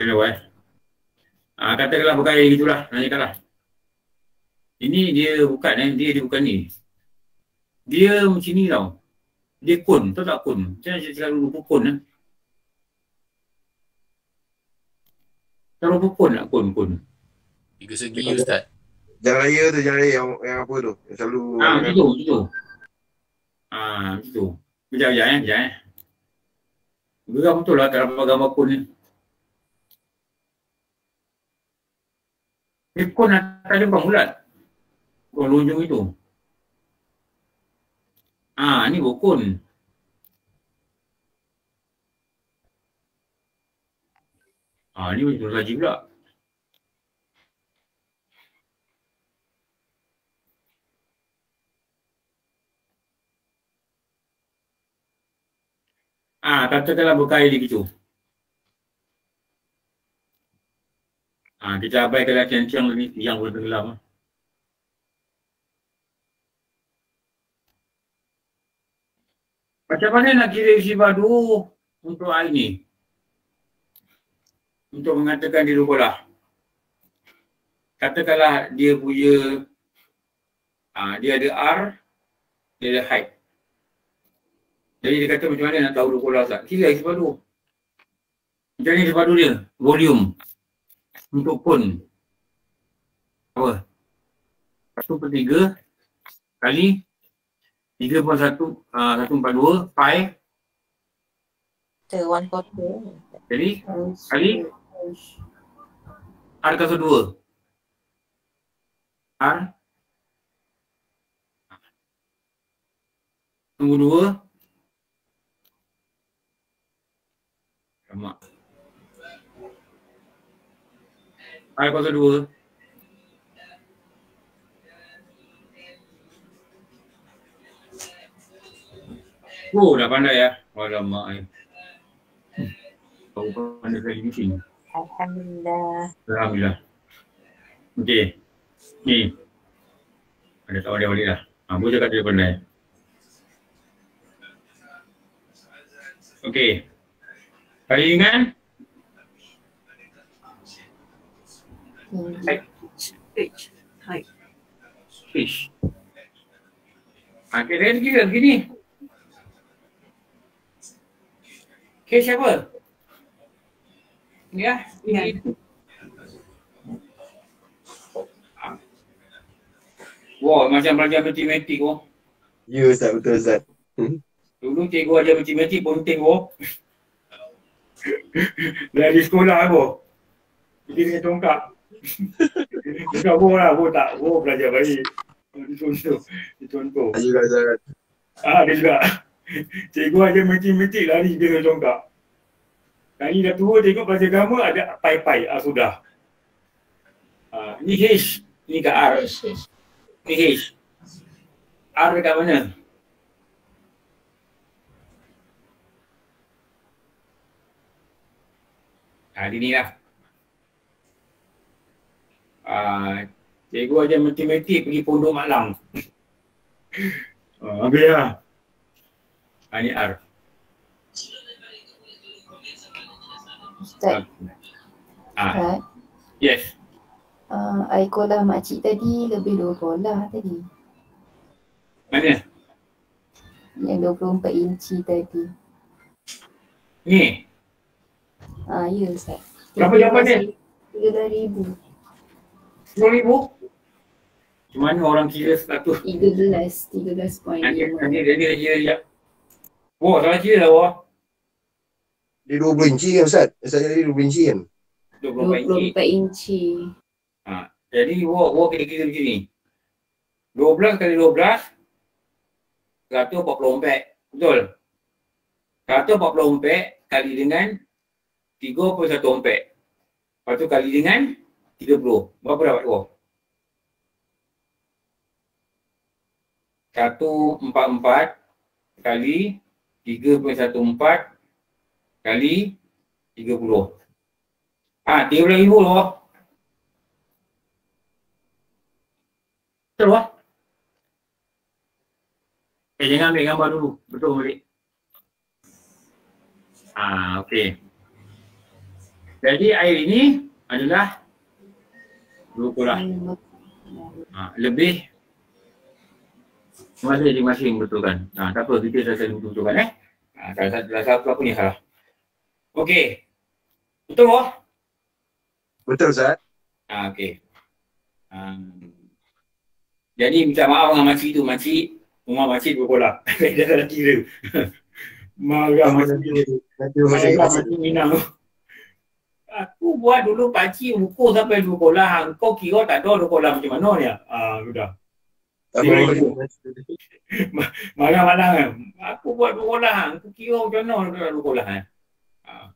Kenapa eh? Ah, katakanlah berkaya gitulah. Nanyakanlah. Ini dia bukan eh. Dia, dia bukan ni. Dia macam ni tau. Dia kun. Tahu tak kun? Macam mana cakap dulu pukun eh. Taruh pukun tak kun kun. Tiga segi Ustaz. Jalan raya tu, jalan raya yang, yang apa tu? Yang selalu Ah, macam tu, macam tu. Ah, macam tu. Kejap, kejap eh, kejap eh. Geram betul lah tak dapat gambar kun ni. Ni kun atas dia bulat. Bukan lonjong itu. Ah, ni bokun. Ah, ni macam lagi pula. Ah, katakanlah berkaya dia gitu. Ah, kita abaikanlah tiang-tiang ni yang boleh tenggelam. Macam mana nak kira isi padu untuk air ni? Untuk mengatakan dia rupalah. Katakanlah dia punya ah, dia ada R, dia ada height. Jadi dia kata macam mana nak tahu rupalah tak? Kira isi padu. Macam ni isi padu dia, volume. Untuk pun. Apa? Satu per tiga kali 3.1 uh, 142 pi Kita one quarter. jadi kali R kuasa 2 R Nombor 2 Sama R kuasa 2 Oh, dah pandai ya. Alamak. eh. Kau pandai kali ni. Alhamdulillah. Alhamdulillah. Okey. Ni. Ada tak balik-balik lah. Ha, boleh cakap dia pandai. Okey. Kali ringan. Height. H. Height. Fish. Ha, okay, dia kira begini. K siapa? Ya, ini. Wah, macam belajar matematik oh. Ya Ustaz, betul Ustaz. Dulu cikgu ajar matematik penting oh. Dari sekolah aku. Jadi dengan tongkat. Bukan boh lah, boh tak. Boh belajar baik. Contoh. Contoh. Ada juga Ustaz. Ah, ada juga. Cikgu aja mencik-mencik lari dia dengan congkak. Kali dah tua tengok bahasa agama ada pai-pai. Ah, sudah. Ah, ni H. Ni kat R. Ni H. R dekat mana? Ah, di ni lah. Ah, cikgu aja matematik pergi pondok malam. Ah, habis lah. Ah, ni R. Ustaz, Ah, Ustaz, yes. uh, air kolah makcik tadi lebih dua kolah tadi. Mana? Yang 24 inci tadi. Ni. Ah, ya Ustaz. Berapa jawapan dia? Tiga Macam mana orang kira seratus? Tiga belas, tiga belas poin Nanti, dah kira sekejap. Wah, salah kira lah, wah. Dia 20 inci kan Ustaz? Ustaz jadi 20 inci kan? 24 inci. 24 inci. Ha. Jadi, wah, wah kena kira macam ni. 12 kali 12, 144. Betul? 144 kali dengan 3.1 ampere. Lepas tu kali dengan 30. Berapa dapat kau? 144 kali 3.14 kali 30. Ah, 13,000 loh. Betul lah. Eh, jangan ambil gambar dulu. Betul balik. Ah, okey. Jadi air ini adalah dua kolah. Ah, lebih masing-masing betulkan. Ah, tak apa, kita dah saling betul-betulkan eh. Ah, salah satu salah satu aku ni salah. Okey. Betul wah? Betul Ustaz. Ah, okey. Ah, jadi minta maaf dengan makcik tu. Makcik, rumah makcik dua kolah. Dia salah kira. Marah makcik tu. Marah makcik Minang tu. Aku buat dulu pakcik ukur sampai dua kolah. Kau kira tak tahu dua kolah macam mana ni? Ah, sudah. Tak Dia- apa. Marah-marah kan. Aku buat dua kolah. Aku kira macam mana dua kolah kan. Ah.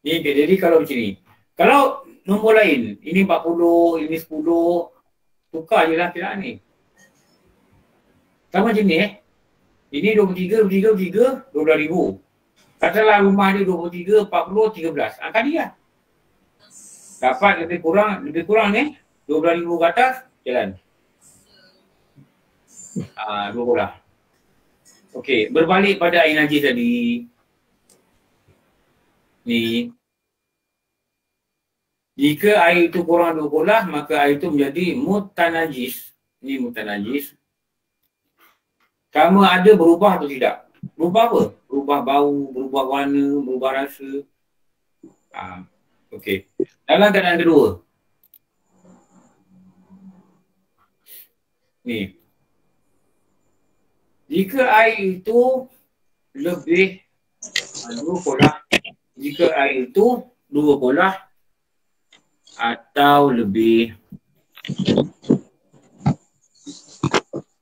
Ni. Jadi kalau macam ni. Kalau nombor lain, ini 40, ini 10, tukar je lah kiraan ni. Sama macam ni eh. Ini 23, 23, 23, 12 ribu. Katalah rumah dia 23, 40, 13. Angkat dia. Dapat lebih kurang, lebih kurang ni, 12 ribu ke atas, jalan. Ah, dua bola. Okey, berbalik pada air tadi. Ni. Jika air itu kurang dua bola, maka air itu menjadi mutanajis. Ini mutanajis. Sama ada berubah atau tidak? Berubah apa? Berubah bau, berubah warna, berubah rasa. Ah, Okey. Dalam keadaan kedua. Ni. Jika air itu lebih dua kolah, jika air itu dua kolah atau lebih,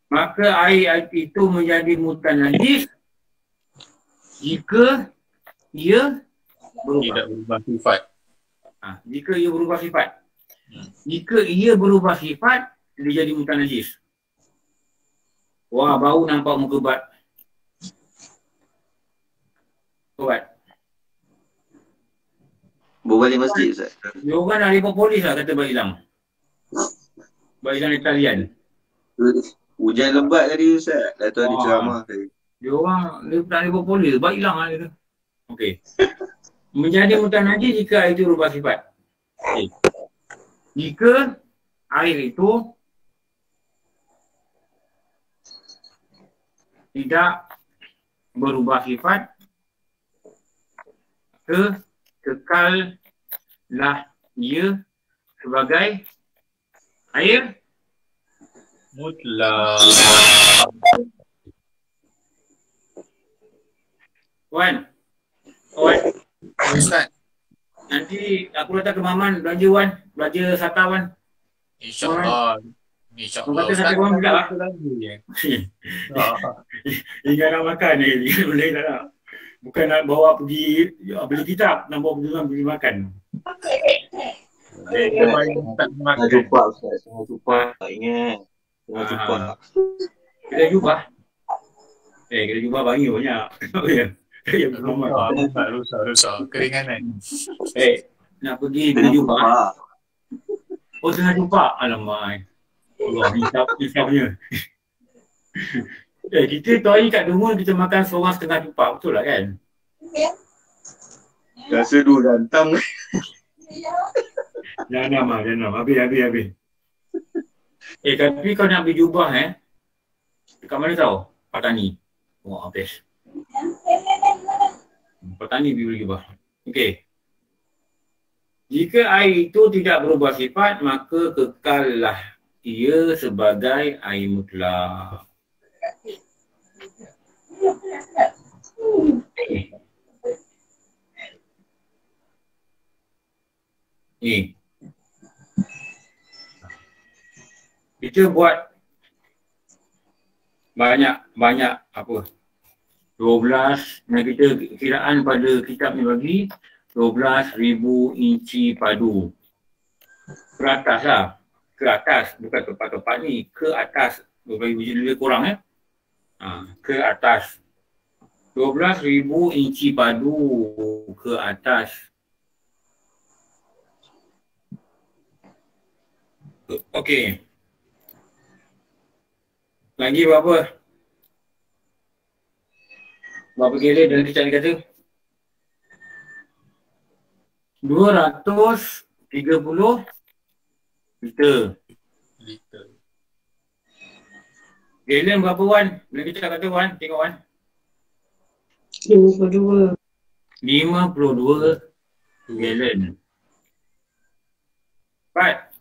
maka air itu menjadi mutanajis jika ia berubah. Tidak berubah sifat. Ha, jika ia berubah sifat. Jika ia berubah sifat, dia jadi mutanajis. Wah, bau nampak muka bat. Bat. Bawa balik masjid Ustaz. Dia orang dah report polis lah kata Pak Ilang. Pak Ilang Italian. Hujan lebat tadi Ustaz. Datuk ada Wah. ceramah tadi. Dia orang dia tak report polis. Pak Ilang lah dia. Okey. Menjadi mutanajis jika air itu berubah sifat. Okey. Jika air itu tidak berubah sifat ke kekallah ia sebagai air Mutlak. Wan. Wan. Ustaz. Nanti aku datang ke Maman belanja Wan. Belanja sata Wan. InsyaAllah. Ni Kau insyaAllah kata Ustaz. satu orang pula lah. Ingat nak makan ni, boleh tak nak? Bukan nak bawa pergi ya, beli kitab, nak bawa pergi pergi makan. Tengah jumpa Ustaz. Tengah jumpa. Tak ingat. Tengah Ah. jumpa. Kita jumpa. Eh, kita jumpa banyak banyak. Ya. Ya, Muhammad. Rusak, rusak, rusak. Keringanan. Eh, nak pergi Tengah pergi jumpa. jumpa. Oh, tengah jumpa. Alamak. Allah, hisap, hisapnya. eh, kita tu hari kat rumah kita makan seorang setengah jumpa. Betul lah kan? Rasa dua gantang. Jangan nama, jangan nama. Habis, habis, habis. Eh, tapi kau nak beli jubah eh. Dekat mana tahu? Patani. Oh, habis. Petani beli jubah. Okey. Jika air itu tidak berubah sifat, maka kekallah ia sebagai air mutlak. Ni. Kita buat banyak banyak apa 12 dan kita kiraan pada kitab ni bagi 12,000 inci padu. Ke atas lah. Ke atas bukan tempat-tempat ni. Ke atas lebih, lebih kurang eh? Ha, ke atas. 12,000 inci padu ke atas. Okey. Lagi berapa? Berapa kira dan kita kata 230 liter. Liter. Galen berapa wan? Bila kita kata wan, tengok wan. 52. 52 galen. Pat.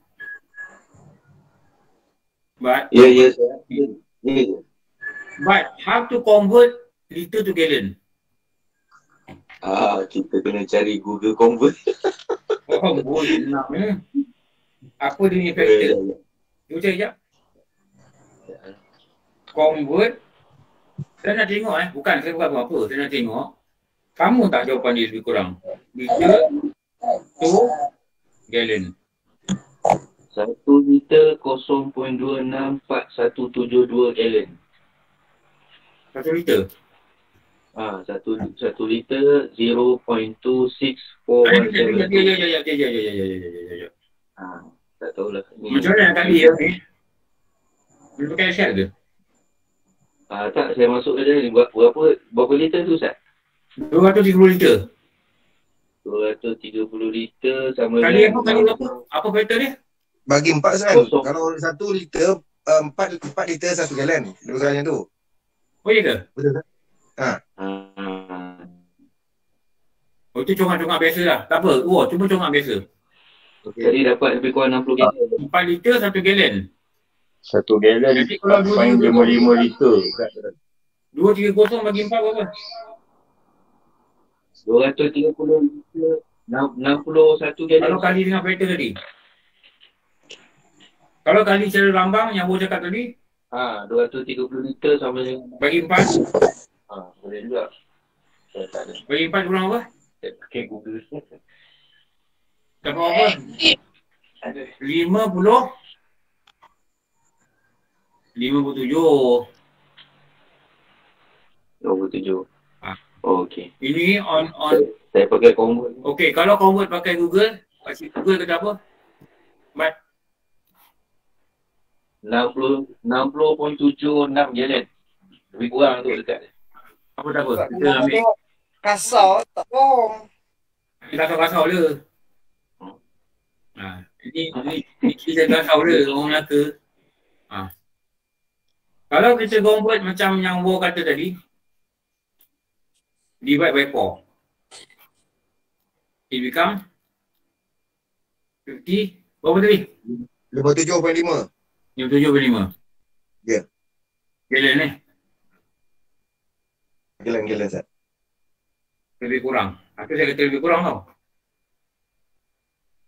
But, yeah, yeah, yeah. but how to convert liter to gallon? Ah, kita kena cari Google Convert. Oh, boleh nak eh. Apa dia ni factor? Cuba cari sekejap. Convert. Saya nak tengok eh. Bukan, saya bukan apa. Saya nak tengok. Kamu tak jawapan dia lebih kurang. Liter to gallon. Satu liter 0.264172 gallon. Satu liter? Ah, satu satu liter 0.26417. Ya, ya, ya, ya, ya, ya, ya, ya, ya, ya, ya, ya, ya, ya. Ah, tak tahulah. Ni- Macam mana nak kali ya ni? Boleh pakai shell ke? Ah, tak, saya masuk ke dalam ni. Berapa, berapa, berapa liter tu, Ustaz? 230 liter. 230 liter sama Kali apa kali berapa? Apa factor dia? Bagi empat. Kosong. Kalau satu liter, uh, empat, empat liter satu galen. Macam tu. Oh iya ke? Betul tak? Ha. Ah, Oh itu congak-congak biasa lah. Tak apa. Oh cuma congak biasa. Tadi dapat lebih kurang 60 liter. 4 liter satu galen. Satu gallon Jadi kalau dua paling dua- 55 liter. 230 bagi 4 berapa? 230 liter, enam- 61 gallon. Kalau kali dengan factor tadi. Kalau kali secara lambang yang Bo cakap tadi, Ha, 230 liter sama dengan bagi 4, ha, boleh juga. Saya tak ada. bagi 4 kurang apa? Saya pakai Google. Dapat apa? Ada. 50 57. 27. Ah. Oh, okey. Ini on on Saya pakai convert. Okey, kalau convert pakai Google, kasi Google kata apa? Mat 60 60.76 gallon. Lebih kurang tu dekat. Apa tak apa. Kita ambil Kasar tak bohong. kasau-kasau je. Ha, ini ini ini kita kasau je orang Melaka. Ha. Kalau kita convert macam yang Wo kata tadi, divide by 4. It become 50, berapa tadi? 57.5. 57.5. Ya. Galen eh, Galen-galen San. lebih kurang. Aku saya kata lebih kurang tau.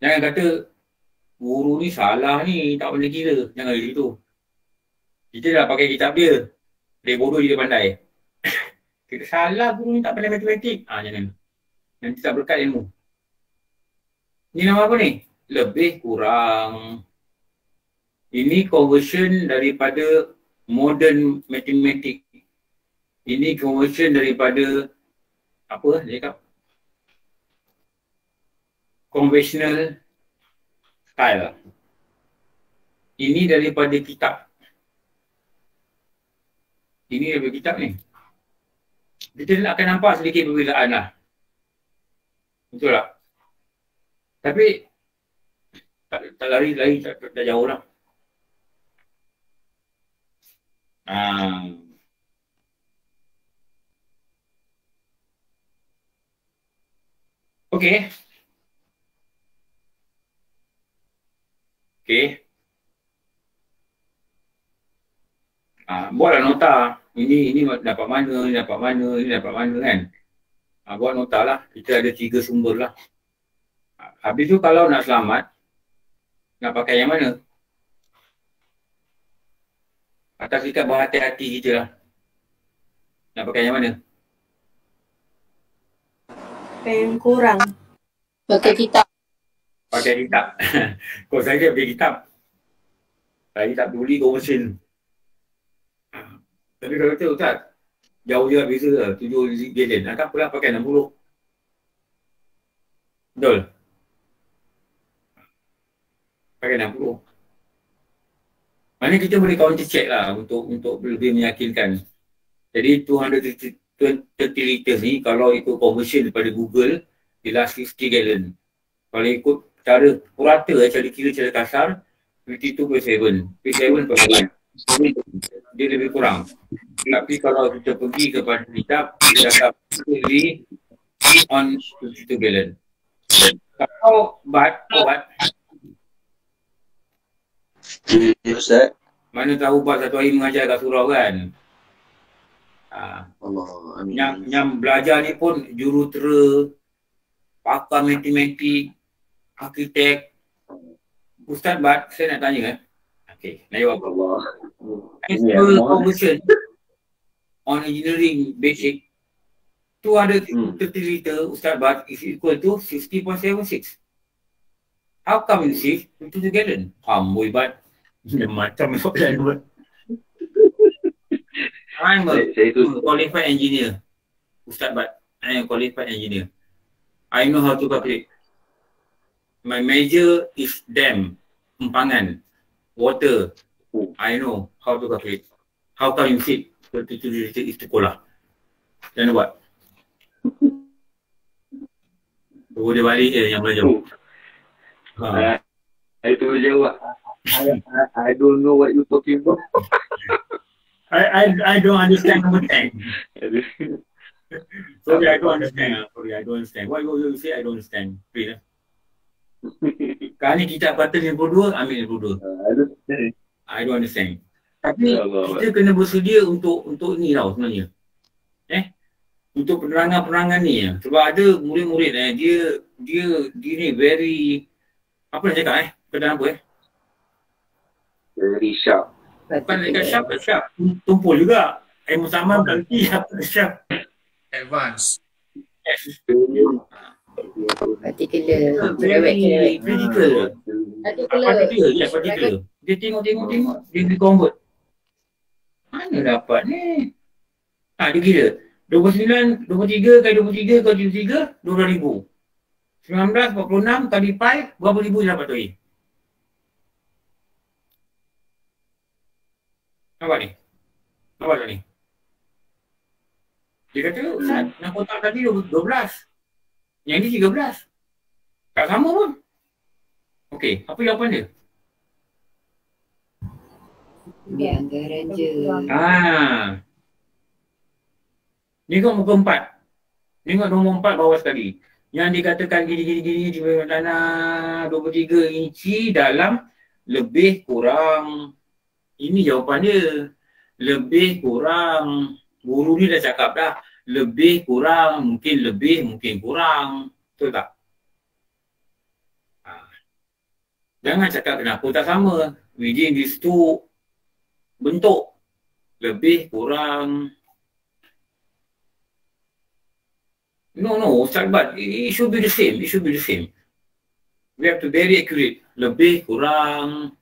Jangan kata guru ni salah ni, tak boleh kira. Jangan macam tu. Kita dah pakai kitab dia. Dia bodoh dia pandai. Kita salah guru ni tak pandai matematik. Ah jangan. Nanti tak berkat ilmu. Ni nama apa ni? Lebih kurang. Ini conversion daripada modern matematik. Ini conversion daripada apa dia cakap? Conventional style. Ini daripada kitab. Ini daripada kitab ni. Kita nak akan nampak sedikit perbezaan lah. Betul tak? Tapi tak, tak lari, lari tak, tak, tak jauh lah. Ah. Okay. Okay. Ah, buatlah nota. Ini ini dapat mana, ini dapat mana, ini dapat mana kan. Ah, buat nota lah. Kita ada tiga sumber lah. Ah, habis tu kalau nak selamat, nak pakai yang mana? Atas sikap berhati-hati kita lah. Nak pakai yang mana? Yang kurang. Pakai kitab. Pakai kitab. Kau saya dia pakai kitab. Saya tak peduli conversion. Tapi kalau kata Ustaz, jauh je beza lah. Tujuh galen. Nak apa lah pakai 60. Betul? Pakai 60. Mana kita boleh counter check lah untuk untuk lebih meyakinkan. Jadi 230 liters ni kalau ikut conversion daripada Google, dia last 50 gallon. Kalau ikut cara purata, eh, cara kira cara kasar, 52.7. 57.7. Dia lebih kurang. Tapi kalau kita pergi kepada kitab, dia dapat really on 52 gallon. Kalau bat, bat, Ya Ustaz. mana tahu buat satu hari mengajar kat surau kan? Ha. Allah. Amin. Yang, yang belajar ni pun jurutera, pakar matematik, arkitek. Ustaz Bat, saya nak tanya kan? Okay, nak jawab. Allah. Annual conversion on engineering basic 230 liter Ustaz Bat is equal to 60.76. How come you see 52 gallon? Amboi Bat. Dia macam soalan buat. I'm a Saya- saya tu- qualified engineer. Ustaz Bat. I am qualified engineer. I know how to calculate. My major is dam, empangan, water. I know how to calculate. How come you sit 32 liter is sekolah? Jangan buat. Tunggu dia balik je yang belajar. Ha. I tu jawab. I, I, I don't know what you talking about. I, I, I don't understand number 10. Sorry, I don't understand. ah. Sorry, I don't understand. What you, you say, I don't understand. Please. ah. Kali kita kata 52, ambil 52. I don't understand. Tapi kita kena bersedia untuk untuk ni tau sebenarnya. Eh? Untuk penerangan-penerangan ni. ah. Sebab ada murid-murid eh, dia dia dia ni very apa nak cakap eh? Kedai apa eh? Very sharp. Bukan dekat sharp, sharp. Tumpul juga. Ilmu sama berarti apa sharp. Advance. Particular. Very critical. Particular. Particular, yes, particular. Dia tengok, tengok, tengok. Dia pergi convert. Mana dapat ni? Ha, dia kira. 29, 23 kali 23 kali 23, 12 ribu. 19, 46 kali pi, berapa ribu dia dapat tu? eh? Nampak ni? Nampak tak ni? Dia kata, Ustaz, nak kotak tadi 12. Yang ni 13. Tak sama pun. Okey, apa jawapan dia? Biar anggaran je. Ah. Tengok muka empat. Tengok nombor empat bawah sekali. Yang dikatakan gini-gini-gini di tanah 23 inci dalam lebih kurang. Ini jawapan dia. Lebih kurang. Guru ni dah cakap dah. Lebih kurang. Mungkin lebih, mungkin kurang. Betul tak? Ah. Jangan cakap kenapa tak sama. Within these two bentuk. Lebih kurang. No, no, Ustaz Bat. It should be the same. It should be the same. We have to very accurate. Lebih kurang.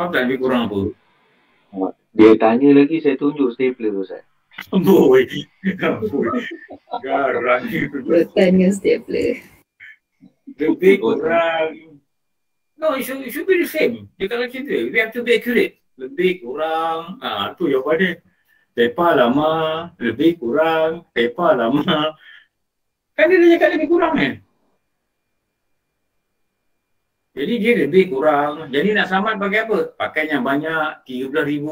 Faham tak lebih kurang apa? Dia tanya lagi saya tunjuk stapler Ustaz. Amboi. Amboi. Garang ni. Bertanya stapler. Lebih kurang. No, it should, it should be the same. Dia kata tu. We have to be accurate. Lebih kurang. Ah, tu jawapan dia. Tepa lama. Lebih kurang. Tepa lama. Kan dia dah cakap lebih kurang kan? Jadi dia lebih kurang. Jadi nak selamat pakai apa? Pakai yang banyak. RM13,000.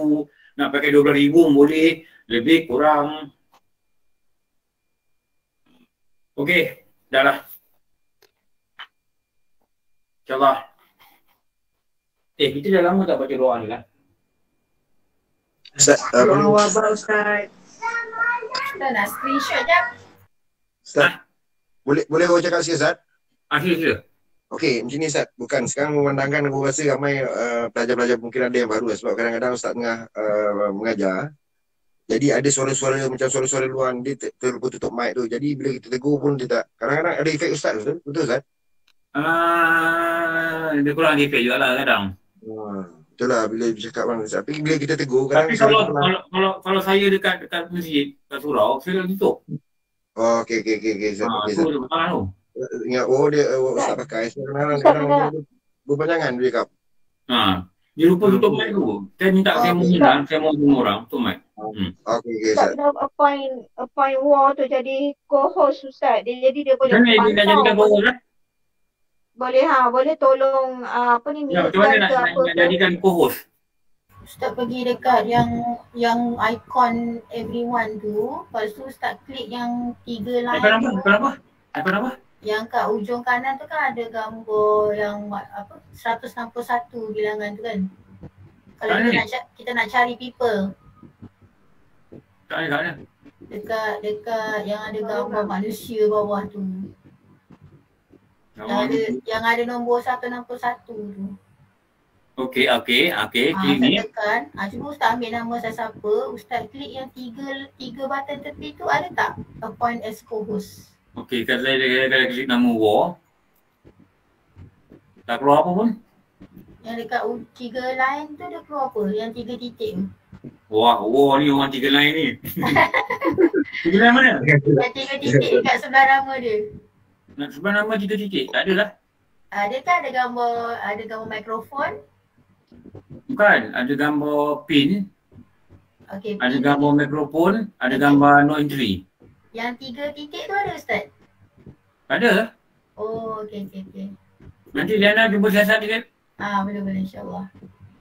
Nak pakai RM12,000 boleh. Lebih kurang. Okey. Dah lah. InsyaAllah. Eh, kita dah lama tak baca doa ni kan? Ustaz, Doa boleh, wabak Ustaz. Kita nak screenshot jap. Ustaz, boleh, boleh aku cakap sikit Ustaz? Ah, sila, sila. Okey, macam ni Ustaz. Bukan, sekarang memandangkan aku rasa ramai uh, pelajar-pelajar mungkin ada yang baru lah. Sebab kadang-kadang Ustaz tengah uh, mengajar. Jadi ada suara-suara macam suara-suara luar dia ter- terlupa tutup mic tu. Jadi bila kita tegur pun dia tak. Kadang-kadang ada efek Ustaz betul? Betul Ustaz? Ah, dia kurang efek juga lah kadang. Hmm. Betul lah bila dia cakap bang. Tapi bila kita tegur kadang Tapi kalau, tu pelan. kalau kalau kalau saya dekat dekat masjid, kat surau, saya dah tutup. Oh, okey okey okey Ustaz. Ah, Okey tu Ustaz. dia masalah tu. Ingat oh dia uh, Ustaz pakai. Kadang-kadang Ustaz kadang kena- dia berpanjangan dia cakap. Ha, dia lupa tutup mic tu. Saya minta saya mau hilang, saya mau semua orang tutup mic. Hmm. Okey okey Ustaz Ustaz. kena appoint appoint war tu jadi co-host Ustaz. Dia jadi dia boleh mana dia nak jadikan pantau. bawah Boleh, kan? boleh ha, boleh tolong uh, apa ni Ya, macam mana nak, nak, nak jadikan co-host? Ustaz pergi dekat yang yang icon everyone tu. Lepas tu Ustaz klik yang tiga line Icon apa? Icon apa? Icon apa? Yang kat ujung kanan tu kan ada gambar yang apa 161 bilangan tu kan. Kalau kita nak ca- kita nak cari people Kat mana? Kat mana? dekat dekat yang ada gambar manusia bawah tu. Yang ada yang ada nombor 161 tu. Okey, okey, okey. Ah, Klik saya ni. tekan. Ah, cuba Ustaz ambil nama saya siapa. Ustaz klik yang tiga tiga button tepi tu ada tak? Appoint as co-host. Okey, kalau saya dah dah klik nama war. Tak keluar apa pun. Yang dekat tiga line tu dia keluar apa? Yang tiga titik tu. Wah, war ni orang tiga line ni. tiga line mana? Yang tiga titik dekat sebelah nama dia. Nak sebelah nama tiga titik? Tak ada lah. Ah, dia kan ada gambar ada gambar mikrofon. Bukan, ada gambar pin, Okey, ada pin gambar mikrofon, ada gambar no entry. Yang tiga titik tu ada Ustaz? Ada. Oh, okey okey okey. Nanti Liana jumpa siasat dia kan? Ah, boleh boleh insya-Allah.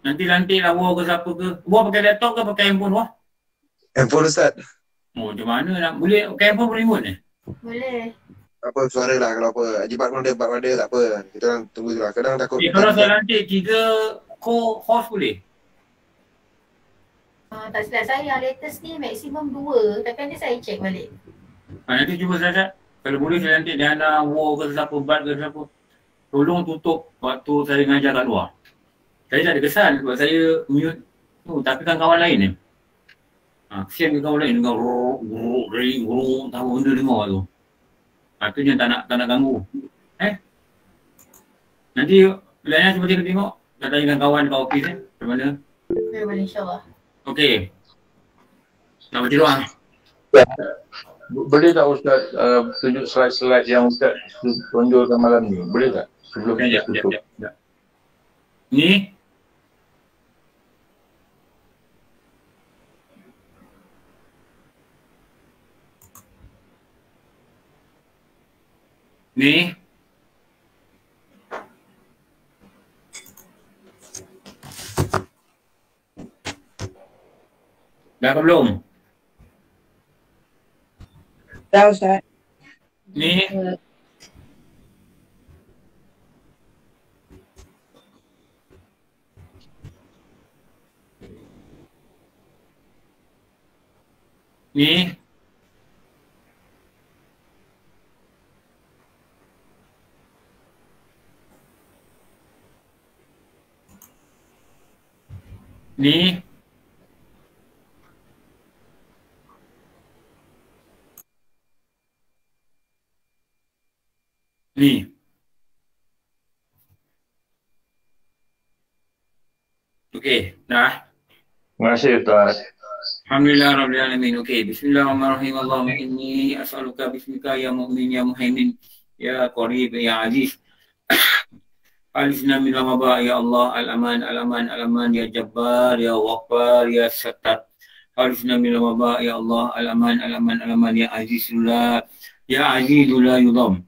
Nanti lantik lah ke siapa ke. War pakai laptop ke pakai handphone wah? Handphone Ustaz. Oh, macam mana nak boleh pakai handphone boleh remote ni? Boleh. Apa suara lah kalau apa. Jibat pun ada, bat pun ada tak apa. Kita orang tunggu je lah. Kadang takut. Eh, kalau saya lantik tiga co-host boleh? Ah, tak silap saya yang latest ni maksimum dua. Tapi nanti saya check balik. Ha, nanti cuba siasat. Kalau boleh saya lantik Liana war ke siapa, bat ke siapa. Tolong tutup waktu saya mengajar kat luar. Saya tak ada kesan sebab saya mute tu. Tapi kan kawan lain ni. Ha, kesian ke kawan lain dengar ruk, ruk, ring, ruk, tahu benda dengar tu. Ha, tu yang tak nak, tak nak ganggu. Eh? Nanti Liana cuba tengok tengok. Dah tanyakan kawan kat office eh. Macam mana? Boleh boleh insya-Allah. Okey. Nak baca doa. Boleh tak Ustaz uh, tunjuk slide-slide yang Ustaz tunjukkan malam ni? Boleh tak? Sebelum Ya, kita ya, tutup. ya, ya. Ni Ni Dah ke How's that? Me? Yeah. Me? Me? Ni. Okey, dah. Terima kasih Ustaz. Alhamdulillah Rabbil Alamin. Okey, Bismillahirrahmanirrahim. Allahumma inni as'aluka bismika ya mu'min ya muhaimin ya qarib ya aziz. Alisna min ramaba ya Allah al-aman al-aman al-aman ya jabbar ya ghaffar ya sattar. Alisna min ramaba ya Allah al-aman al-aman al-aman ya azizullah ya azizullah yudam.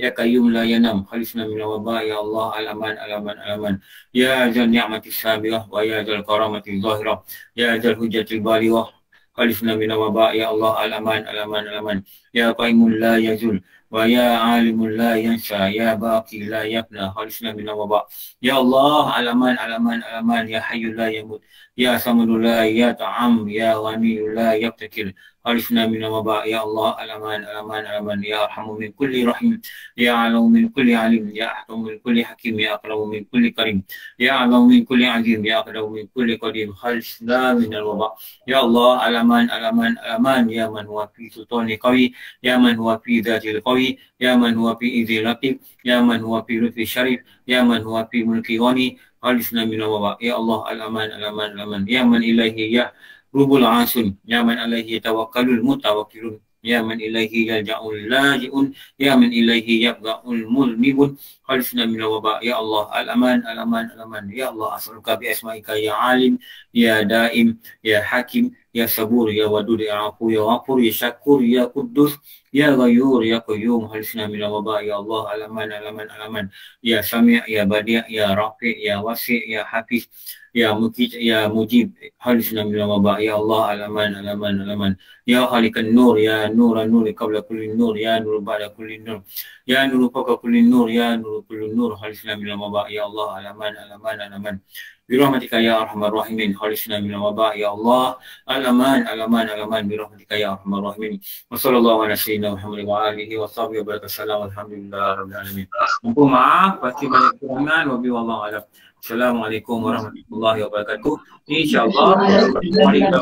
Ya Qayyum la yanam khalisna min wabah ya Allah al-aman al-aman al-aman. Ya zal ni'mati sabirah wa ya zal karamati zahirah. Ya zal hujjatil balighah khalisna min wabah ya Allah al-aman al-aman al-aman. Ya Qayyum la yazul wa ya alimul la yansa ya baqi la yafna khalisna min wabah ya Allah al-aman al-aman al-aman ya hayyul la yamut. Ya samadul la ya ta'am ya ghaniyul la yabtakil خلصنا من الوباء. يا الله ألأمان ألأمان ألأمان. يا أرحم من كل رحيم يا أعلم من كل عليم. يا أحكم من كل حكيم. يا أقرب من كل كريم. يا أعلم من كل عظيم يا أقرب من كل قديم. خلصنا من الوباء. يا الله ألأمان ألأمان ألأمان. يا من هو في سلطان قوي. يا من هو في ذات القوي. يا من هو في إذ لطيف يا من هو في لطف شريف يا من هو في ملك غني. خلصنا من الوباء. يا الله ألأمان ألأمان ألأمان. يا من إليه يا رب العاصم يا من عليه يتوكل المتوكلون يا من إليه يلجأ اللاجئون يا من إليه يبقى المذنب خلصنا من الوباء يا الله الأمان الأمان الأمان يا الله أسألك بأسمائك يا عالم يا دائم يا حكيم يا صبور يا ودود يا عفو يا غفور يا شكور يا قدوس يا غيور يا قيوم خلصنا من الوباء يا الله الأمان الأمان الأمان يا سميع يا بديع يا رقي يا وسيع يا حفيظ Ya Mujib, Ya Mujib, Halis Nabi Wabak, Ya Allah, Alaman, Alaman, Alaman, Ya Khalikan Nur, Ya Nur, Nur, Qabla Kulli Nur, Ya Nur, Ba'da Kulli Nur, Ya Nur, Faka Kulli Nur, Ya Nur, Kulli Nur, Halis Nabi Wabak, Ya Allah, Alaman, Alaman, Alaman, Birahmatika Ya Arhamar Rahimin, Halis Nabi Wabak, Ya Allah, Alaman, Alaman, Alaman, Birahmatika Ya Arhamar Rahimin, Wa sallallahu ala sayyidina Muhammad wa alihi wa sahbihi wa barakatuh, Alhamdulillah, Rabbil Alamin. Mohon maaf, pasti banyak kekurangan, wa biwallahu alam. Assalamualaikum warahmatullahi wabarakatuh. InsyaAllah. Alhamdulillah,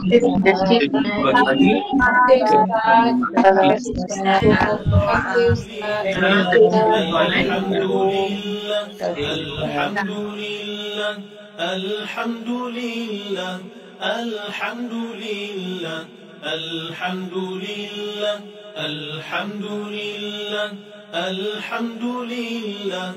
Alhamdulillah, Alhamdulillah, Alhamdulillah, Alhamdulillah, Alhamdulillah.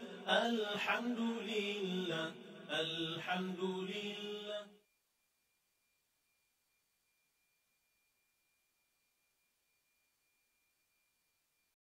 الحمد لله الحمد لله.